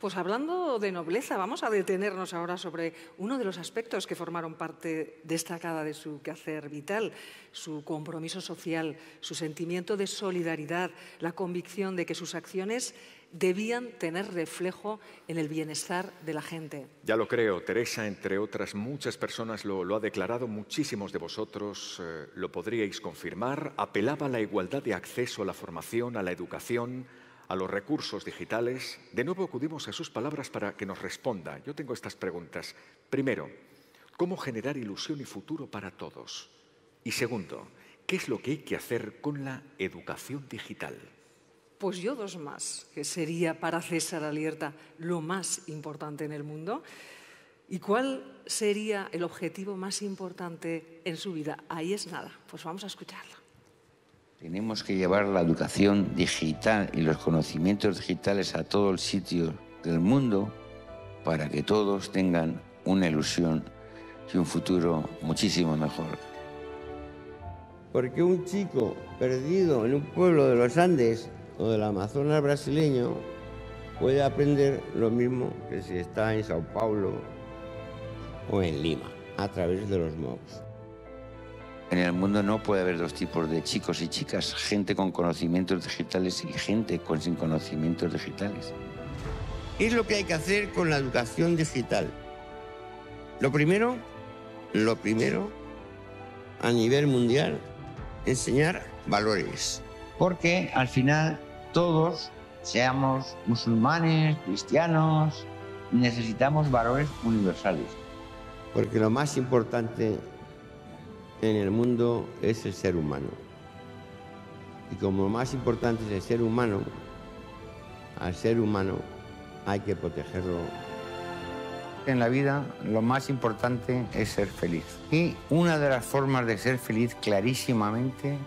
Pues hablando de nobleza, vamos a detenernos ahora sobre uno de los aspectos que formaron parte destacada de su quehacer vital, su compromiso social, su sentimiento de solidaridad, la convicción de que sus acciones debían tener reflejo en el bienestar de la gente. Ya lo creo, Teresa, entre otras muchas personas lo, ha declarado, muchísimos de vosotros eh, lo podríais confirmar, apelaba a la igualdad de acceso a la formación, a la educación, a los recursos digitales. De nuevo acudimos a sus palabras para que nos responda. Yo tengo estas preguntas. Primero, ¿cómo generar ilusión y futuro para todos? Y segundo, ¿qué es lo que hay que hacer con la educación digital? Pues yo dos más, que sería para César Alierta lo más importante en el mundo. ¿Y cuál sería el objetivo más importante en su vida? Ahí es nada, pues vamos a escucharlo. Tenemos que llevar la educación digital y los conocimientos digitales a todo el sitio del mundo para que todos tengan una ilusión y un futuro muchísimo mejor. Porque un chico perdido en un pueblo de los Andes o del Amazonas brasileño puede aprender lo mismo que si está en Sao Paulo o en Lima, a través de los MOOCs. En el mundo no puede haber dos tipos de chicos y chicas, gente con conocimientos digitales y gente con sin conocimientos digitales. Es lo que hay que hacer con la educación digital. Lo primero, lo primero, a nivel mundial, enseñar valores. Porque al final todos, seamos musulmanes, cristianos, necesitamos valores universales. Porque lo más importante en el mundo es el ser humano. Y como lo más importante es el ser humano, al ser humano hay que protegerlo. En la vida lo más importante es ser feliz. Y una de las formas de ser feliz clarísimamente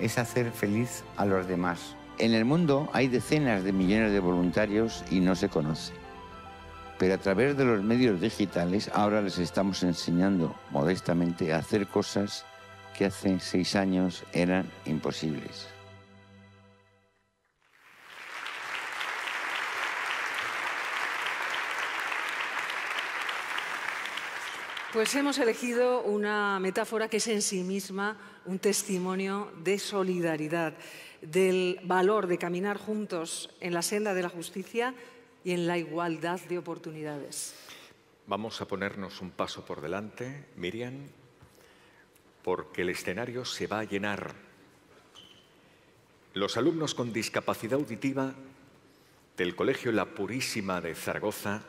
es hacer feliz a los demás. En el mundo hay decenas de millones de voluntarios y no se conoce. Pero a través de los medios digitales ahora les estamos enseñando modestamente a hacer cosas que hace seis años eran imposibles. Pues hemos elegido una metáfora que es en sí misma un testimonio de solidaridad del valor de caminar juntos en la senda de la justicia y en la igualdad de oportunidades. Vamos a ponernos un paso por delante, Miriam, porque el escenario se va a llenar. Los alumnos con discapacidad auditiva del Colegio La Purísima de Zaragoza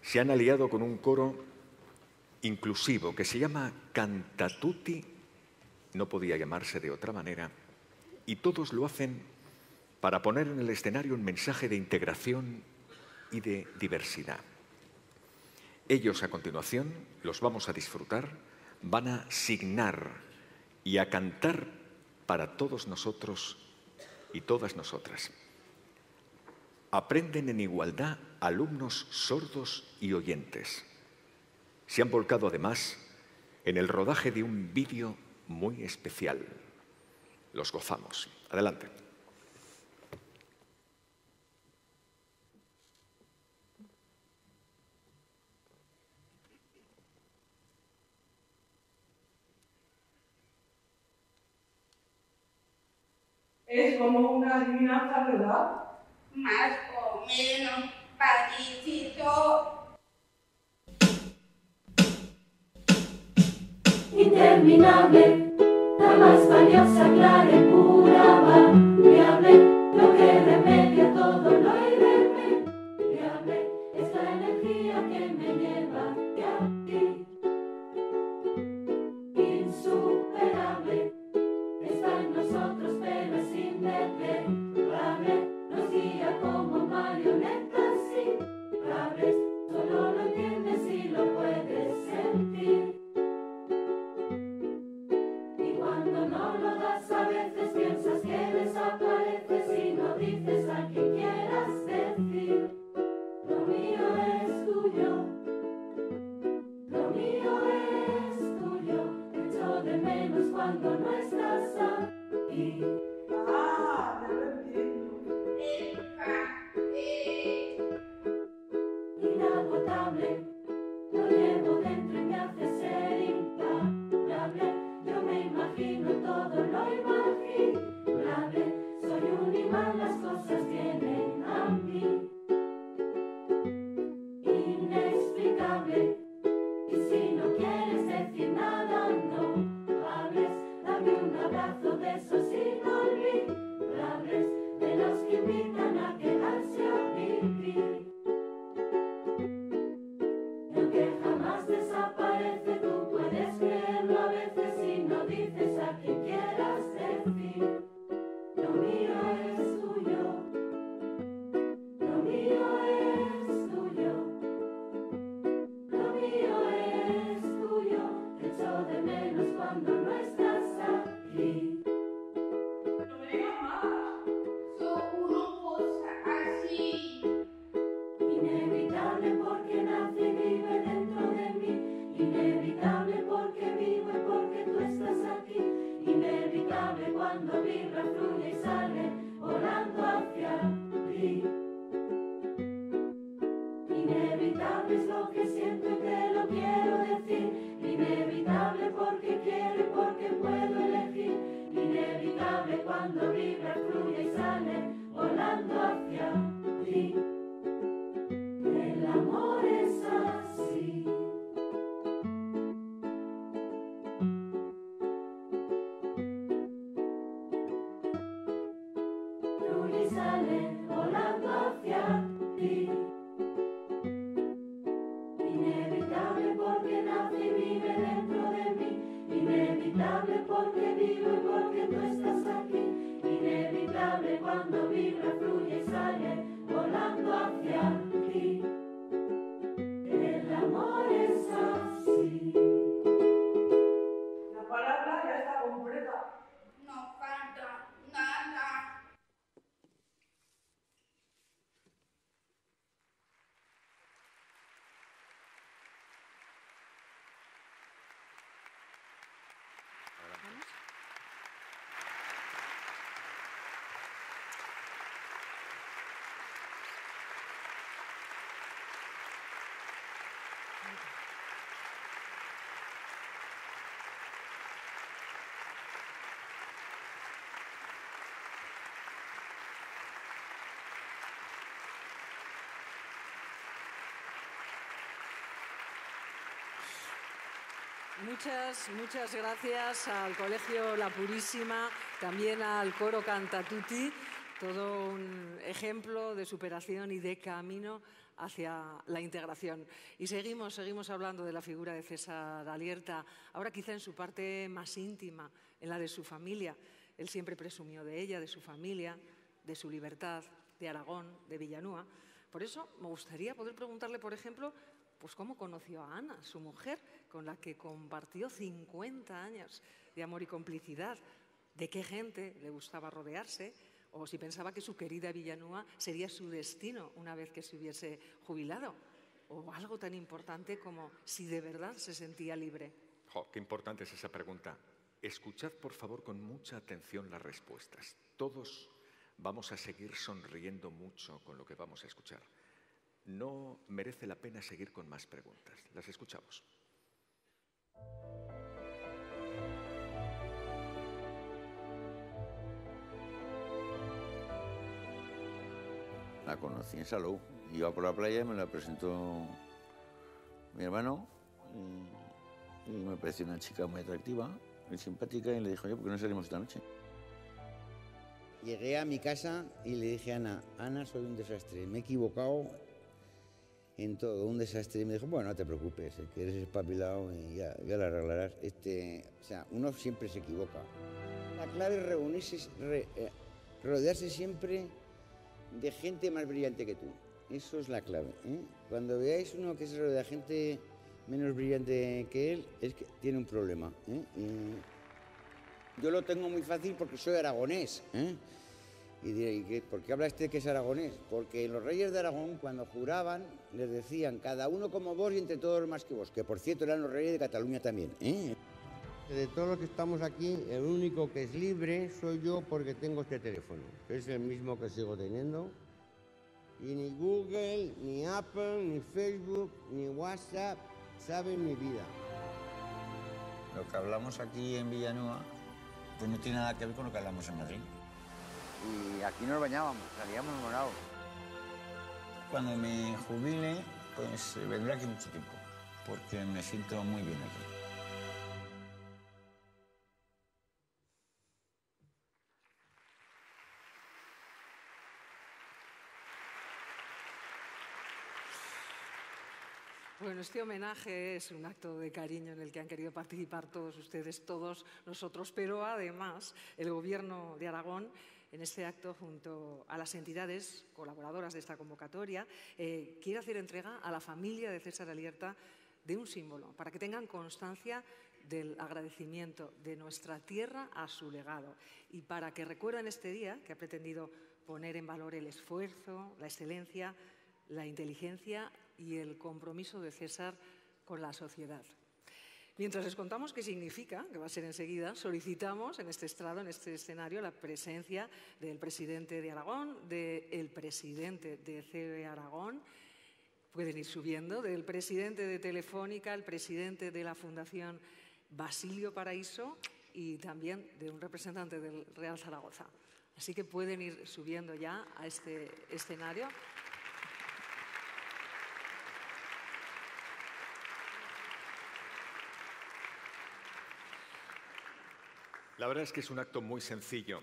se han aliado con un coro inclusivo que se llama Cantatuti, no podía llamarse de otra manera, y todos lo hacen para poner en el escenario un mensaje de integración y de diversidad. Ellos a continuación, los vamos a disfrutar, van a signar y a cantar para todos nosotros y todas nosotras. Aprenden en igualdad alumnos sordos y oyentes. Se han volcado además en el rodaje de un vídeo muy especial los gozamos. Adelante. Es como una adivinanza, ¿verdad? Más o menos, paticito. Interminable la más valiosa, clara cuando vibra, Muchas, muchas gracias al Colegio La Purísima, también al Coro Cantatuti, todo un ejemplo de superación y de camino hacia la integración. Y seguimos, seguimos hablando de la figura de César Alierta, ahora quizá en su parte más íntima, en la de su familia. Él siempre presumió de ella, de su familia, de su libertad, de Aragón, de Villanúa. Por eso me gustaría poder preguntarle, por ejemplo, pues cómo conoció a Ana, su mujer, con la que compartió 50 años de amor y complicidad, de qué gente le gustaba rodearse, o si pensaba que su querida Villanúa sería su destino una vez que se hubiese jubilado, o algo tan importante como si de verdad se sentía libre. Jo, qué importante es esa pregunta. Escuchad, por favor, con mucha atención las respuestas. Todos vamos a seguir sonriendo mucho con lo que vamos a escuchar. No merece la pena seguir con más preguntas. Las escuchamos. La conocí en Salou. Iba por la playa me la presentó mi hermano. Y, me pareció una chica muy atractiva, muy simpática. Y le dije, oye, ¿por qué no salimos esta noche? Llegué a mi casa y le dije a Ana, Ana, soy un desastre. Me he equivocado en todo, un desastre. Y me dijo, bueno, no te preocupes, que eres espapilado y ya, ya lo arreglarás. Este, o sea, uno siempre se equivoca. La clave es reunirse, re- eh, rodearse siempre de gente más brillante que tú. Eso es la clave. ¿eh? Cuando veáis uno que se rodea de gente menos brillante que él, es que tiene un problema. ¿eh? Yo lo tengo muy fácil porque soy aragonés. ¿eh? Y diré, ¿y qué- ¿por qué habla este que es aragonés? Porque los reyes de Aragón, cuando juraban, les decían, cada uno como vos y entre todos más que vos, que por cierto eran los reyes de Cataluña también. De todos los que estamos aquí, el único que es libre soy yo porque tengo este teléfono, que es el mismo que sigo teniendo. Y ni Google, ni Apple, ni Facebook, ni WhatsApp saben mi vida. Lo que hablamos aquí en Villanueva, pues no tiene nada que ver con lo que hablamos en Madrid. Y aquí nos bañábamos, salíamos morados. Cuando me jubile, pues eh, vendré aquí mucho tiempo, porque me siento muy bien aquí. Bueno, este homenaje es un acto de cariño en el que han querido participar todos ustedes, todos nosotros, pero además el Gobierno de Aragón en este acto, junto a las entidades colaboradoras de esta convocatoria, eh, quiere hacer entrega a la familia de César Alierta de un símbolo, para que tengan constancia del agradecimiento de nuestra tierra a su legado y para que recuerden este día que ha pretendido poner en valor el esfuerzo, la excelencia, la inteligencia y el compromiso de César con la sociedad. Mientras les contamos qué significa, que va a ser enseguida, solicitamos en este estrado, en este escenario, la presencia del presidente de Aragón, del presidente de CB Aragón, pueden ir subiendo, del presidente de Telefónica, el presidente de la Fundación Basilio Paraíso y también de un representante del Real Zaragoza. Así que pueden ir subiendo ya a este escenario. La verdad es que es un acto muy sencillo,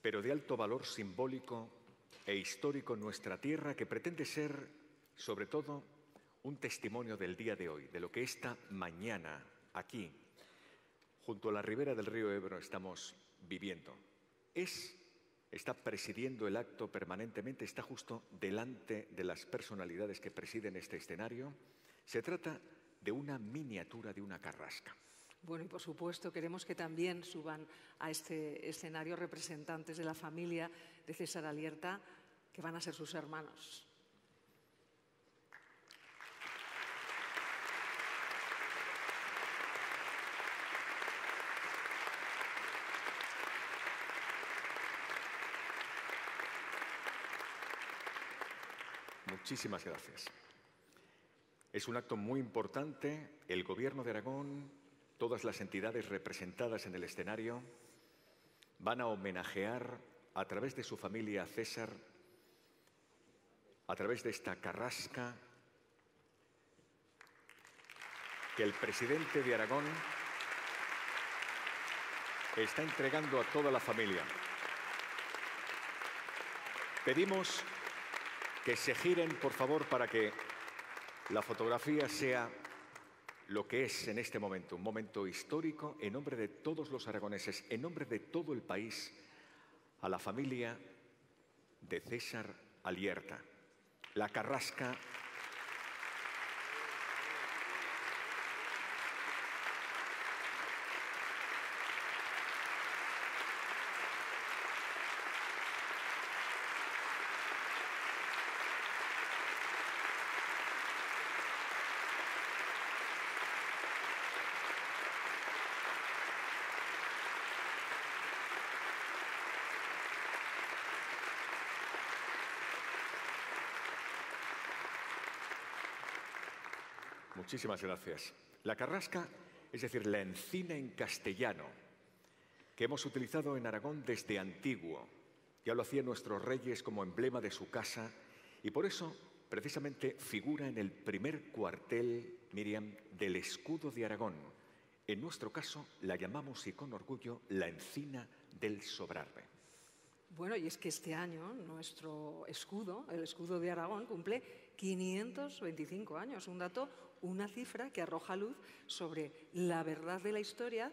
pero de alto valor simbólico e histórico en nuestra tierra que pretende ser, sobre todo, un testimonio del día de hoy, de lo que esta mañana, aquí, junto a la ribera del río Ebro, estamos viviendo. Es, está presidiendo el acto permanentemente, está justo delante de las personalidades que presiden este escenario. Se trata de una miniatura de una carrasca. Bueno, y por supuesto queremos que también suban a este escenario representantes de la familia de César Alierta, que van a ser sus hermanos. Muchísimas gracias. Es un acto muy importante. El Gobierno de Aragón, todas las entidades representadas en el escenario, van a homenajear a través de su familia a César, a través de esta carrasca, que el presidente de Aragón está entregando a toda la familia. Pedimos que se giren, por favor, para que la fotografía sea lo que es en este momento, un momento histórico en nombre de todos los aragoneses, en nombre de todo el país, a la familia de César Alierta, la Carrasca. Muchísimas gracias. La carrasca, es decir, la encina en castellano, que hemos utilizado en Aragón desde antiguo. Ya lo hacían nuestros reyes como emblema de su casa y por eso precisamente figura en el primer cuartel, Miriam, del escudo de Aragón. En nuestro caso la llamamos y con orgullo la encina del Sobrarbe. Bueno, y es que este año nuestro escudo, el escudo de Aragón, cumple 525 años, un dato, una cifra que arroja luz sobre la verdad de la historia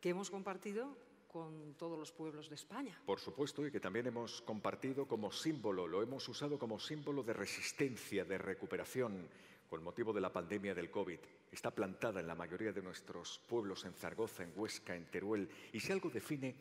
que hemos compartido con todos los pueblos de España. Por supuesto, y que también hemos compartido como símbolo, lo hemos usado como símbolo de resistencia, de recuperación, con motivo de la pandemia del COVID. Está plantada en la mayoría de nuestros pueblos, en Zaragoza, en Huesca, en Teruel, y si algo define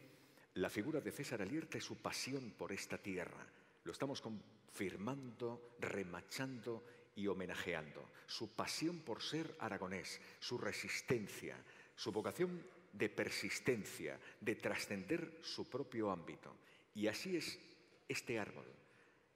la figura de César Alierta es su pasión por esta tierra. Lo estamos confirmando, remachando y homenajeando. Su pasión por ser aragonés, su resistencia, su vocación de persistencia, de trascender su propio ámbito. Y así es este árbol.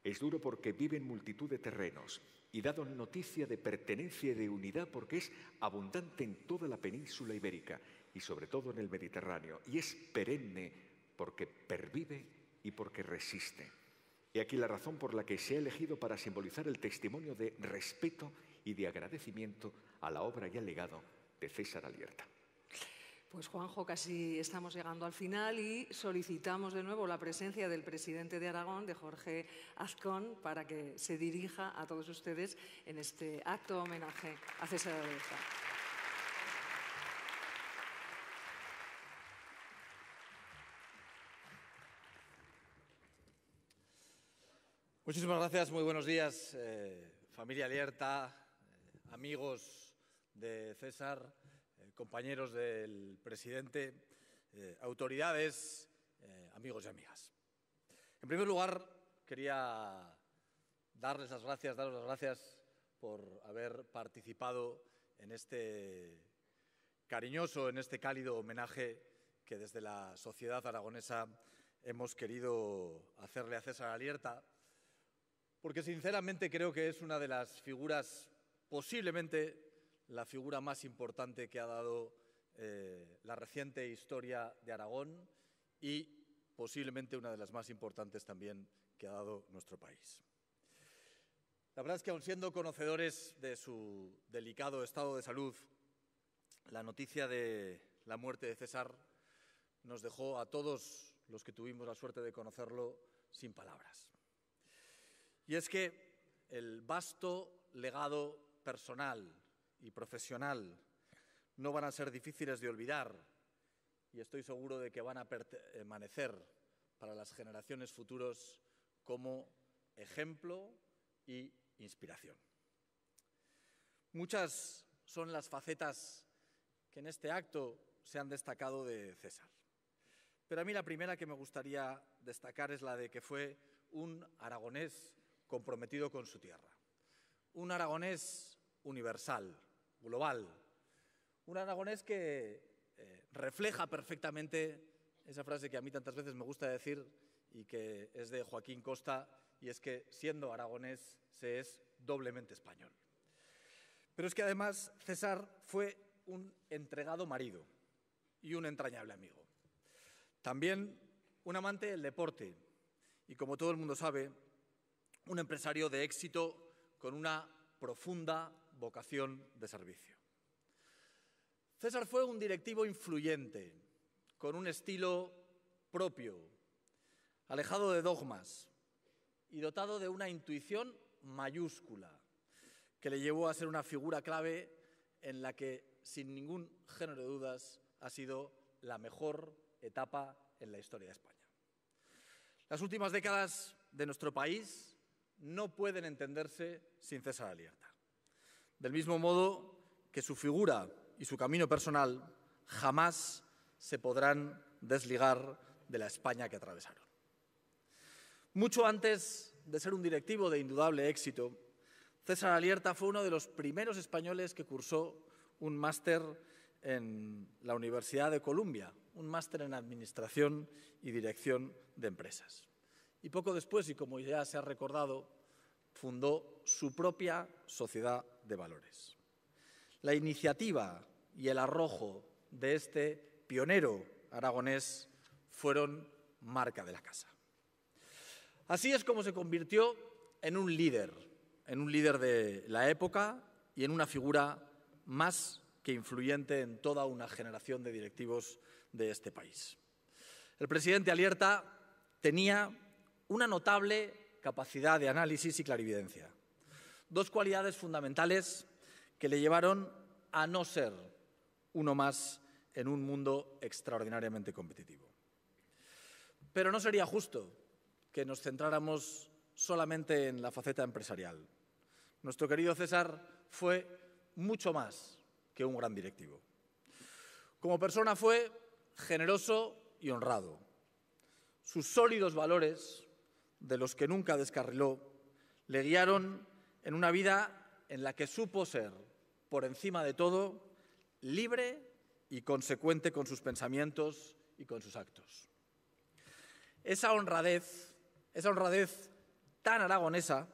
Es duro porque vive en multitud de terrenos y dado noticia de pertenencia y de unidad porque es abundante en toda la península ibérica y sobre todo en el Mediterráneo. Y es perenne porque pervive y porque resiste. Y aquí la razón por la que se ha elegido para simbolizar el testimonio de respeto y de agradecimiento a la obra y al legado de César Alierta. Pues Juanjo, casi estamos llegando al final y solicitamos de nuevo la presencia del presidente de Aragón, de Jorge Azcón, para que se dirija a todos ustedes en este acto homenaje a César Alierta. Muchísimas gracias, muy buenos días, eh, familia Alerta, eh, amigos de César, eh, compañeros del presidente, autoridades, amigos y amigas. En primer lugar, quería darles las gracias, daros las gracias por haber participado en este cariñoso, en este cálido homenaje que desde la sociedad aragonesa hemos querido hacerle a César Alierta porque sinceramente creo que es una de las figuras, posiblemente la figura más importante que ha dado eh, la reciente historia de Aragón y posiblemente una de las más importantes también que ha dado nuestro país. La verdad es que aun siendo conocedores de su delicado estado de salud, la noticia de la muerte de César nos dejó a todos los que tuvimos la suerte de conocerlo sin palabras. Y es que el vasto legado personal y profesional no van a ser difíciles de olvidar y estoy seguro de que van a permanecer para las generaciones futuras como ejemplo y inspiración. Muchas son las facetas que en este acto se han destacado de César. Pero a mí la primera que me gustaría destacar es la de que fue un aragonés comprometido con su tierra. Un aragonés universal, global. Un aragonés que eh, refleja perfectamente esa frase que a mí tantas veces me gusta decir y que es de Joaquín Costa, y es que siendo aragonés se es doblemente español. Pero es que además César fue un entregado marido y un entrañable amigo. También un amante del deporte y, como todo el mundo sabe, un empresario de éxito con una profunda vocación de servicio. César fue un directivo influyente, con un estilo propio, alejado de dogmas y dotado de una intuición mayúscula que le llevó a ser una figura clave en la que, sin ningún género de dudas, ha sido la mejor etapa en la historia de España. Las últimas décadas de nuestro país no pueden entenderse sin César Alierta. Del mismo modo que su figura y su camino personal jamás se podrán desligar de la España que atravesaron. Mucho antes de ser un directivo de indudable éxito, César Alierta fue uno de los primeros españoles que cursó un máster en la Universidad de Columbia, un máster en Administración y Dirección de Empresas. Y poco después, y como ya se ha recordado, fundó su propia sociedad de valores. La iniciativa y el arrojo de este pionero aragonés fueron marca de la casa. Así es como se convirtió en un líder, en un líder de la época y en una figura más que influyente en toda una generación de directivos de este país. El presidente Alierta tenía una notable capacidad de análisis y clarividencia. Dos cualidades fundamentales que le llevaron a no ser uno más en un mundo extraordinariamente competitivo. Pero no sería justo que nos centráramos solamente en la faceta empresarial. Nuestro querido César fue mucho más que un gran directivo. Como persona fue generoso y honrado. Sus sólidos valores de los que nunca descarriló, le guiaron en una vida en la que supo ser, por encima de todo, libre y consecuente con sus pensamientos y con sus actos. Esa honradez, esa honradez tan aragonesa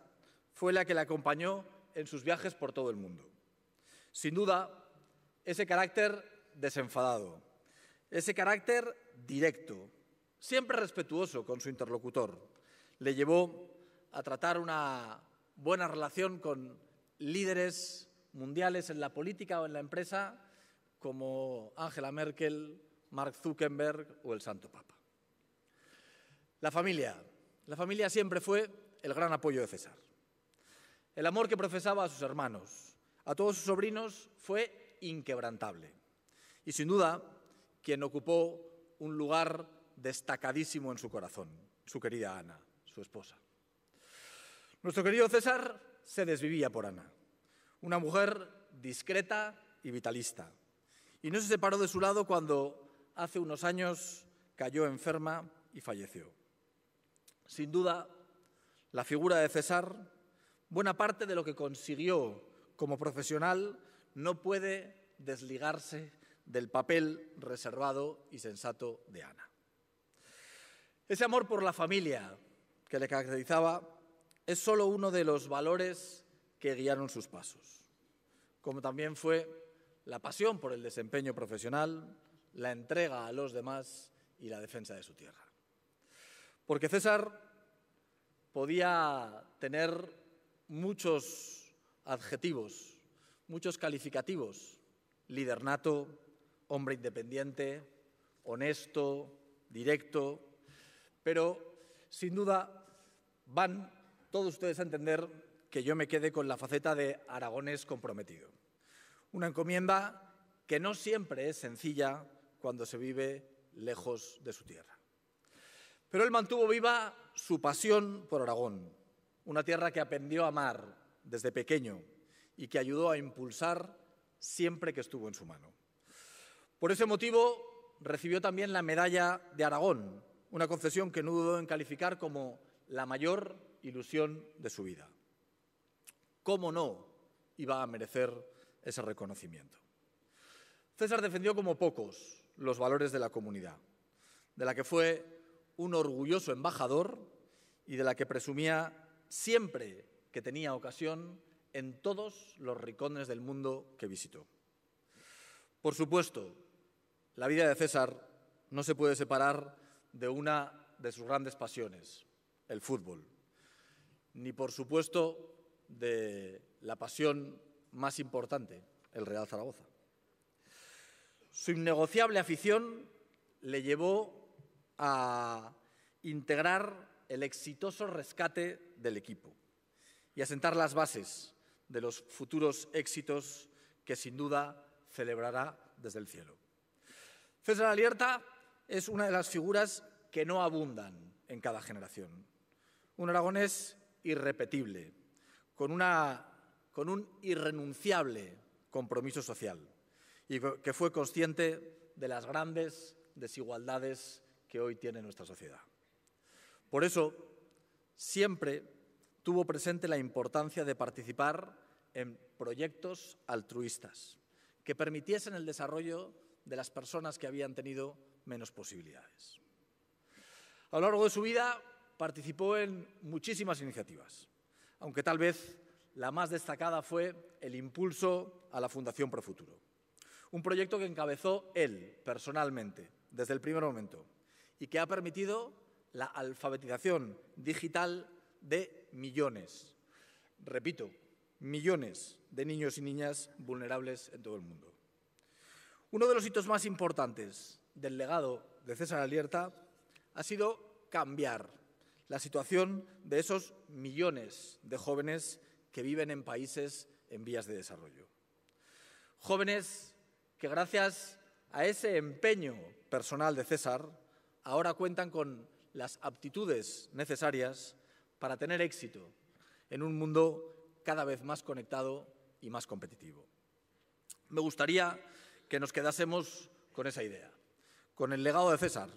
fue la que le acompañó en sus viajes por todo el mundo. Sin duda, ese carácter desenfadado, ese carácter directo, siempre respetuoso con su interlocutor, le llevó a tratar una buena relación con líderes mundiales en la política o en la empresa como Angela Merkel, Mark Zuckerberg o el Santo Papa. La familia. La familia siempre fue el gran apoyo de César. El amor que profesaba a sus hermanos, a todos sus sobrinos, fue inquebrantable. Y sin duda, quien ocupó un lugar destacadísimo en su corazón, su querida Ana, su esposa. Nuestro querido César se desvivía por Ana, una mujer discreta y vitalista. Y no se separó de su lado cuando hace unos años cayó enferma y falleció. Sin duda, la figura de César, buena parte de lo que consiguió como profesional, no puede desligarse del papel reservado y sensato de Ana. Ese amor por la familia que le caracterizaba es solo uno de los valores que guiaron sus pasos, como también fue la pasión por el desempeño profesional, la entrega a los demás y la defensa de su tierra. Porque César podía tener muchos adjetivos, muchos calificativos, líder hombre independiente, honesto, directo, pero sin duda van todos ustedes a entender que yo me quede con la faceta de aragonés comprometido. Una encomienda que no siempre es sencilla cuando se vive lejos de su tierra. Pero él mantuvo viva su pasión por Aragón, una tierra que aprendió a amar desde pequeño y que ayudó a impulsar siempre que estuvo en su mano. Por ese motivo recibió también la Medalla de Aragón, una concesión que no dudó en calificar como la mayor ilusión de su vida. ¿Cómo no iba a merecer ese reconocimiento? César defendió como pocos los valores de la comunidad, de la que fue un orgulloso embajador y de la que presumía siempre que tenía ocasión en todos los rincones del mundo que visitó. Por supuesto, la vida de César no se puede separar de una de sus grandes pasiones, el fútbol, ni por supuesto de la pasión más importante, el Real Zaragoza. Su innegociable afición le llevó a integrar el exitoso rescate del equipo y a sentar las bases de los futuros éxitos que sin duda celebrará desde el cielo. César Alierta es una de las figuras que no abundan en cada generación. Un aragonés irrepetible, con, con un irrenunciable compromiso social y que fue consciente de las grandes desigualdades que hoy tiene nuestra sociedad. Por eso, siempre tuvo presente la importancia de participar en proyectos altruistas que permitiesen el desarrollo de las personas que habían tenido menos posibilidades. A lo largo de su vida participó en muchísimas iniciativas, aunque tal vez la más destacada fue el impulso a la Fundación Profuturo, un proyecto que encabezó él personalmente desde el primer momento y que ha permitido la alfabetización digital de millones, repito, millones de niños y niñas vulnerables en todo el mundo. Uno de los hitos más importantes del legado de César Alierta ha sido cambiar la situación de esos millones de jóvenes que viven en países en vías de desarrollo. Jóvenes que gracias a ese empeño personal de César ahora cuentan con las aptitudes necesarias para tener éxito en un mundo cada vez más conectado y más competitivo. Me gustaría que nos quedásemos con esa idea, con el legado de César,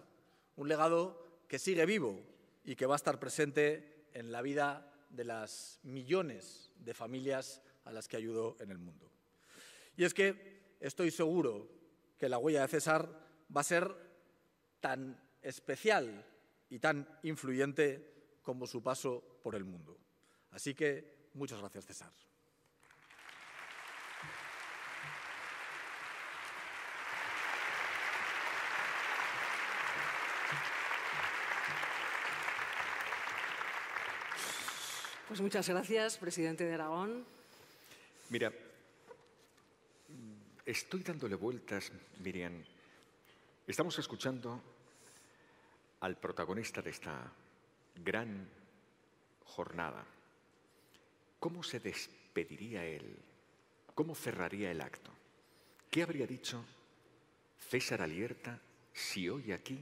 un legado que sigue vivo y que va a estar presente en la vida de las millones de familias a las que ayudó en el mundo. Y es que estoy seguro que la huella de César va a ser tan especial y tan influyente como su paso por el mundo. Así que muchas gracias, César. Pues muchas gracias, presidente de Aragón. Mira, estoy dándole vueltas, Miriam. Estamos escuchando al protagonista de esta gran jornada. ¿Cómo se despediría él? ¿Cómo cerraría el acto? ¿Qué habría dicho César Alierta si hoy aquí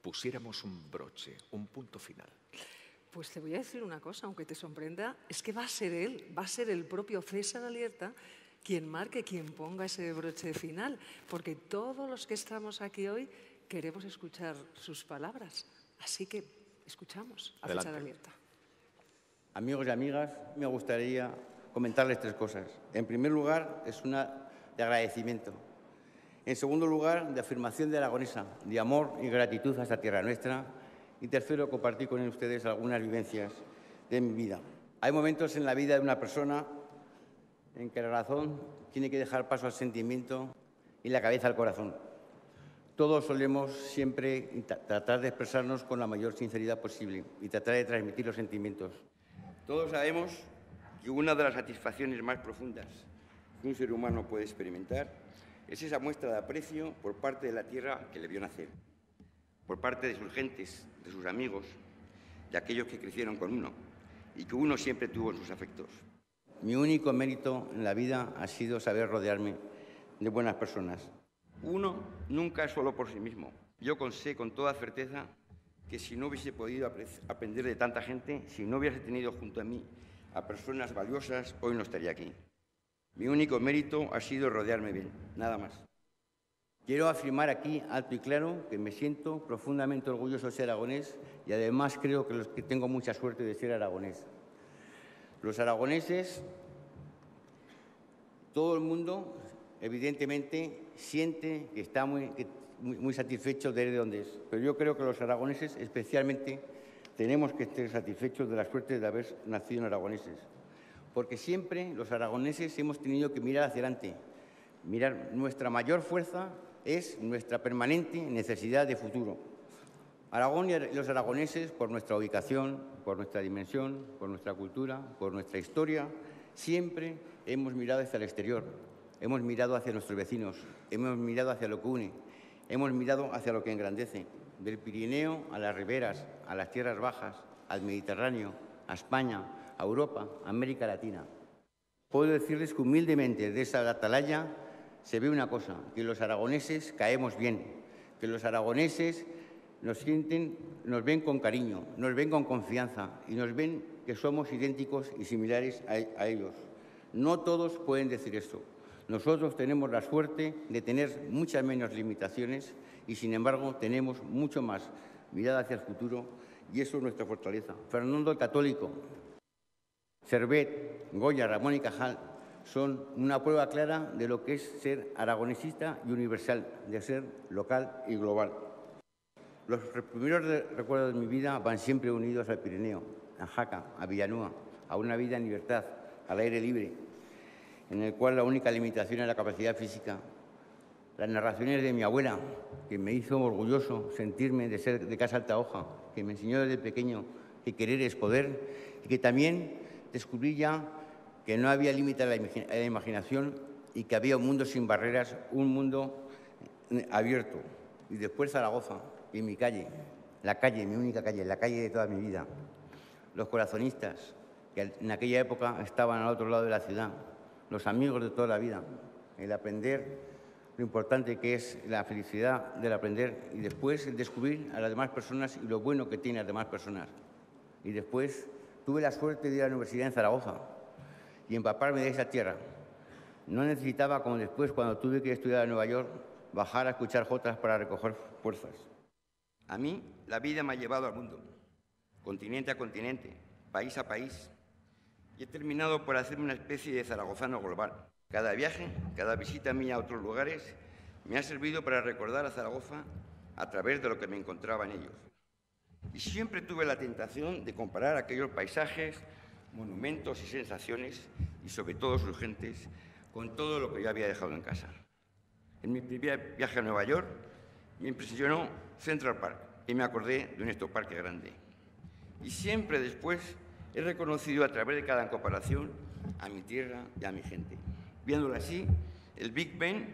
pusiéramos un broche, un punto final? Pues te voy a decir una cosa, aunque te sorprenda, es que va a ser él, va a ser el propio César Alierta quien marque, quien ponga ese broche final, porque todos los que estamos aquí hoy queremos escuchar sus palabras. Así que escuchamos a Adelante. César Alierta. Amigos y amigas, me gustaría comentarles tres cosas. En primer lugar, es una de agradecimiento. En segundo lugar, de afirmación de aragonesa, de amor y gratitud a esta tierra nuestra. Y tercero, compartir con ustedes algunas vivencias de mi vida. Hay momentos en la vida de una persona en que la razón tiene que dejar paso al sentimiento y la cabeza al corazón. Todos solemos siempre tratar de expresarnos con la mayor sinceridad posible y tratar de transmitir los sentimientos. Todos sabemos que una de las satisfacciones más profundas que un ser humano puede experimentar es esa muestra de aprecio por parte de la tierra que le vio nacer, por parte de sus gentes, de sus amigos, de aquellos que crecieron con uno y que uno siempre tuvo en sus afectos. Mi único mérito en la vida ha sido saber rodearme de buenas personas. Uno nunca es solo por sí mismo. Yo con- sé con toda certeza que si no hubiese podido apre- aprender de tanta gente, si no hubiese tenido junto a mí a personas valiosas, hoy no estaría aquí. Mi único mérito ha sido rodearme bien, nada más. Quiero afirmar aquí, alto y claro, que me siento profundamente orgulloso de ser aragonés y además creo que, los- que tengo mucha suerte de ser aragonés. Los aragoneses, todo el mundo, evidentemente, siente que está muy, que- muy, muy satisfecho de de donde es. Pero yo creo que los aragoneses, especialmente, tenemos que estar satisfechos de la suerte de haber nacido en aragoneses. Porque siempre los aragoneses hemos tenido que mirar hacia adelante. Mirar, nuestra mayor fuerza es nuestra permanente necesidad de futuro. Aragón y los aragoneses, por nuestra ubicación, por nuestra dimensión, por nuestra cultura, por nuestra historia, siempre hemos mirado hacia el exterior, hemos mirado hacia nuestros vecinos, hemos mirado hacia lo que une, hemos mirado hacia lo que engrandece, del Pirineo a las riberas, a las tierras bajas, al Mediterráneo, a España, a Europa, a América Latina. Puedo decirles que humildemente de esa atalaya se ve una cosa, que los aragoneses caemos bien, que los aragoneses nos sienten, nos ven con cariño, nos ven con confianza y nos ven que somos idénticos y similares a, a ellos. No todos pueden decir esto. Nosotros tenemos la suerte de tener muchas menos limitaciones y, sin embargo, tenemos mucho más mirada hacia el futuro y eso es nuestra fortaleza. Fernando el Católico, Servet, Goya, Ramón y Cajal son una prueba clara de lo que es ser aragonesista y universal, de ser local y global. Los primeros re- recuerdos de mi vida van siempre unidos al Pirineo, a Jaca, a Villanúa, a una vida en libertad, al aire libre, en el cual la única limitación era la capacidad física. Las narraciones de mi abuela, que me hizo orgulloso sentirme de ser de Casa Alta Hoja, que me enseñó desde pequeño que querer es poder y que también descubrí ya que no había límite a la imaginación y que había un mundo sin barreras, un mundo eh, abierto. Y después Zaragoza, y mi calle, la calle, mi única calle, la calle de toda mi vida. Los corazonistas, que en aquella época estaban al otro lado de la ciudad, los amigos de toda la vida, el aprender lo importante que es la felicidad del aprender y después el descubrir a las demás personas y lo bueno que tiene a las demás personas. Y después tuve la suerte de ir a la universidad en Zaragoza y empaparme de esa tierra. No necesitaba, como después, cuando tuve que estudiar en Nueva York, bajar a escuchar jotas para recoger fuerzas. A mí, la vida me ha llevado al mundo, continente a continente, país a país, y he terminado por hacerme una especie de zaragozano global. Cada viaje, cada visita mía a otros lugares, me ha servido para recordar a Zaragoza a través de lo que me encontraba en ellos. Y siempre tuve la tentación de comparar aquellos paisajes, monumentos y sensaciones, y sobre todo sus gentes, con todo lo que yo había dejado en casa. En mi primer viaje a Nueva York me impresionó Central Park y me acordé de nuestro parque grande. Y siempre después he reconocido a través de cada comparación a mi tierra y a mi gente. Viéndolo así, el Big Ben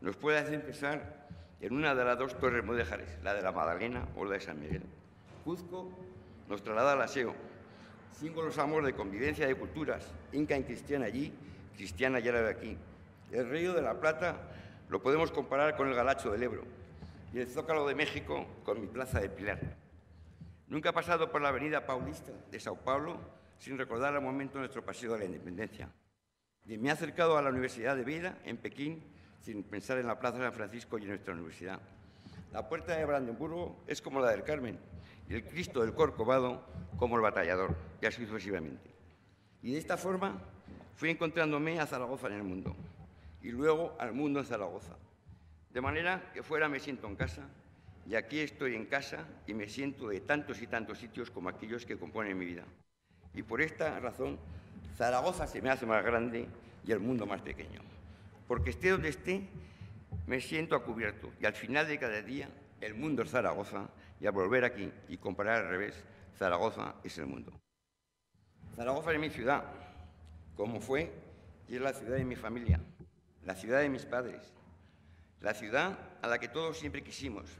nos puede hacer pensar en una de las dos torres mudéjares, la de la Magdalena o la de San Miguel. Cuzco nos traslada al aseo, símbolos amos de convivencia de culturas, inca y cristiana allí, cristiana y árabe aquí. El río de la Plata lo podemos comparar con el Galacho del Ebro y el Zócalo de México con mi Plaza de Pilar. Nunca he pasado por la avenida Paulista de Sao Paulo sin recordar el momento nuestro paseo de la independencia. Y me he acercado a la Universidad de Vida en Pekín sin pensar en la Plaza San Francisco y en nuestra universidad. La puerta de Brandenburgo es como la del Carmen el Cristo del Corcovado como el batallador, y así sucesivamente. Y de esta forma fui encontrándome a Zaragoza en el mundo y luego al mundo en Zaragoza. De manera que fuera me siento en casa y aquí estoy en casa y me siento de tantos y tantos sitios como aquellos que componen mi vida. Y por esta razón, Zaragoza se me hace más grande y el mundo más pequeño. Porque esté donde esté, me siento a cubierto y al final de cada día, el mundo es Zaragoza y al volver aquí y comparar al revés, Zaragoza es el mundo. Zaragoza es mi ciudad, como fue y es la ciudad de mi familia, la ciudad de mis padres, la ciudad a la que todos siempre quisimos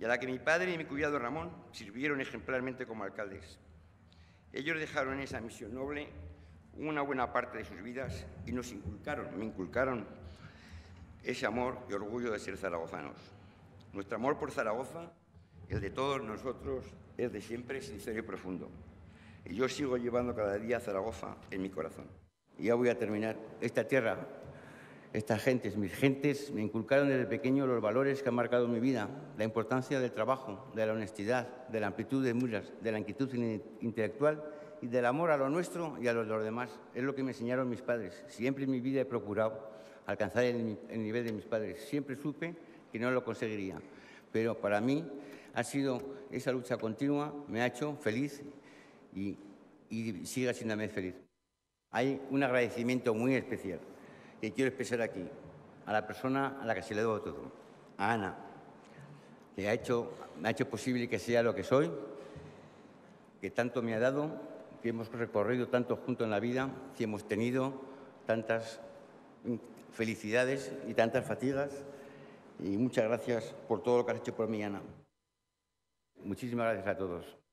y a la que mi padre y mi cuñado Ramón sirvieron ejemplarmente como alcaldes. Ellos dejaron esa misión noble una buena parte de sus vidas y nos inculcaron, me inculcaron ese amor y orgullo de ser zaragozanos. Nuestro amor por Zaragoza, el de todos nosotros, es de siempre sincero y profundo. Y yo sigo llevando cada día Zaragoza en mi corazón. Y ya voy a terminar. Esta tierra, estas gentes, mis gentes, me inculcaron desde pequeño los valores que han marcado mi vida, la importancia del trabajo, de la honestidad, de la amplitud de miras, de la inquietud intelectual y del amor a lo nuestro y a los de los demás. Es lo que me enseñaron mis padres. Siempre en mi vida he procurado alcanzar el nivel de mis padres. Siempre supe que no lo conseguiría. Pero para mí ha sido esa lucha continua, me ha hecho feliz y, sigue haciéndome feliz. Hay un agradecimiento muy especial que quiero expresar aquí a la persona a la que se le debo todo, a Ana, que ha hecho, me ha hecho posible que sea lo que soy, que tanto me ha dado, que hemos recorrido tanto juntos en la vida, que hemos tenido tantas felicidades y tantas fatigas. Y muchas gracias por todo lo que has hecho por mí, Ana. Muchísimas gracias a todos.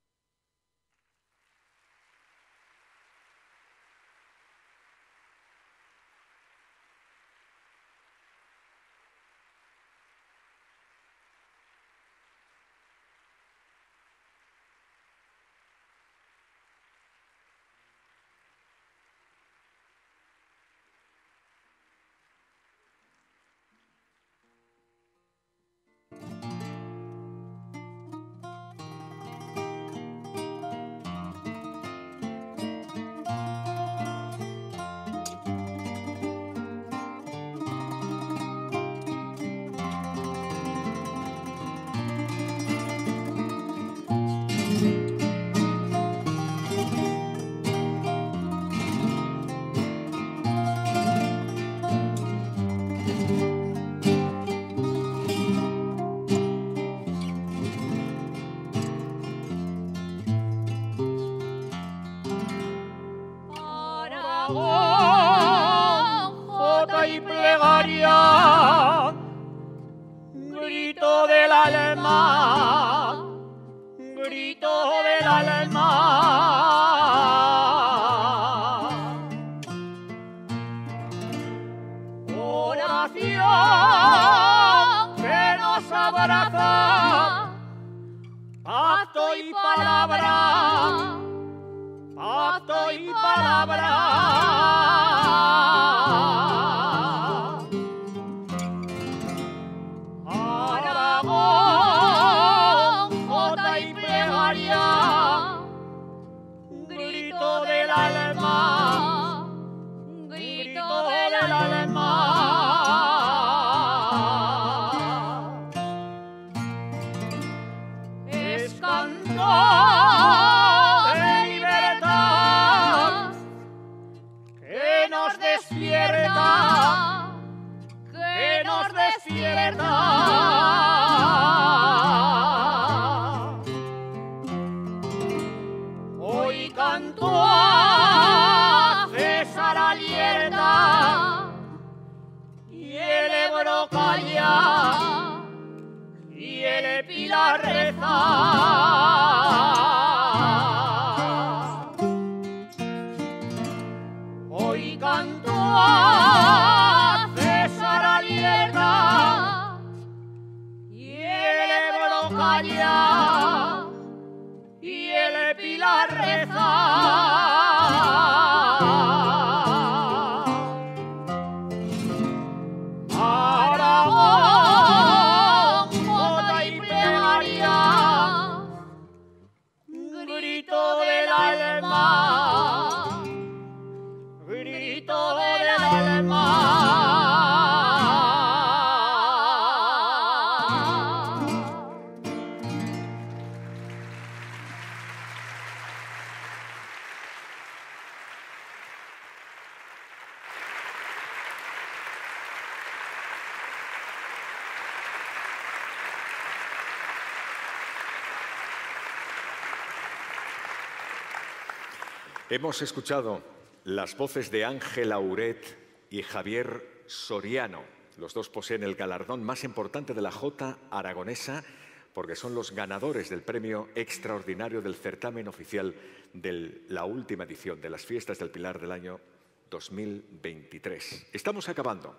Que nos abraza, pacto y palabra pacto y palabra. Hemos escuchado las voces de Ángel Auret y Javier Soriano. Los dos poseen el galardón más importante de la Jota aragonesa porque son los ganadores del premio extraordinario del certamen oficial de la última edición de las Fiestas del Pilar del año 2023. Estamos acabando.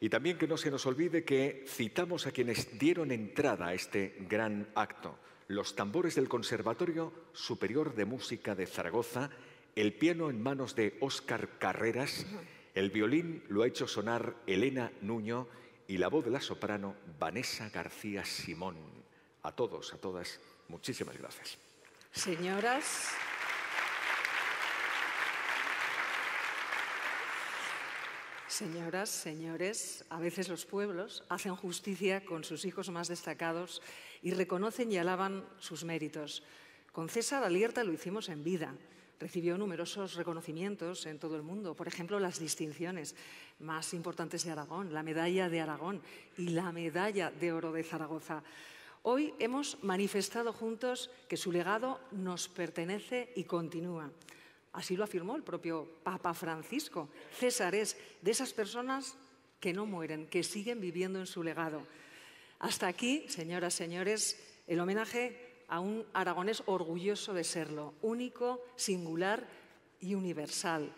Y también que no se nos olvide que citamos a quienes dieron entrada a este gran acto. Los tambores del Conservatorio Superior de Música de Zaragoza, el piano en manos de Óscar Carreras, el violín lo ha hecho sonar Elena Nuño y la voz de la soprano Vanessa García Simón. A todos, a todas, muchísimas gracias. Señoras, señoras, señores, a veces los pueblos hacen justicia con sus hijos más destacados y reconocen y alaban sus méritos. Con César Alierta lo hicimos en vida. Recibió numerosos reconocimientos en todo el mundo, por ejemplo, las distinciones más importantes de Aragón, la medalla de Aragón y la medalla de oro de Zaragoza. Hoy hemos manifestado juntos que su legado nos pertenece y continúa. Así lo afirmó el propio Papa Francisco. César es de esas personas que no mueren, que siguen viviendo en su legado. Hasta aquí, señoras, señores, el homenaje a un aragonés orgulloso de serlo, único, singular y universal.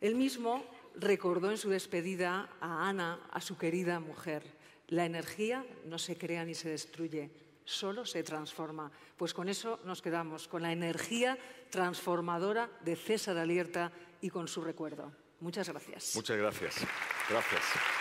Él mismo recordó en su despedida a Ana, a su querida mujer. La energía no se crea ni se destruye, solo se transforma. Pues con eso nos quedamos, con la energía transformadora de César Alierta y con su recuerdo. Muchas gracias. Muchas gracias. Gracias.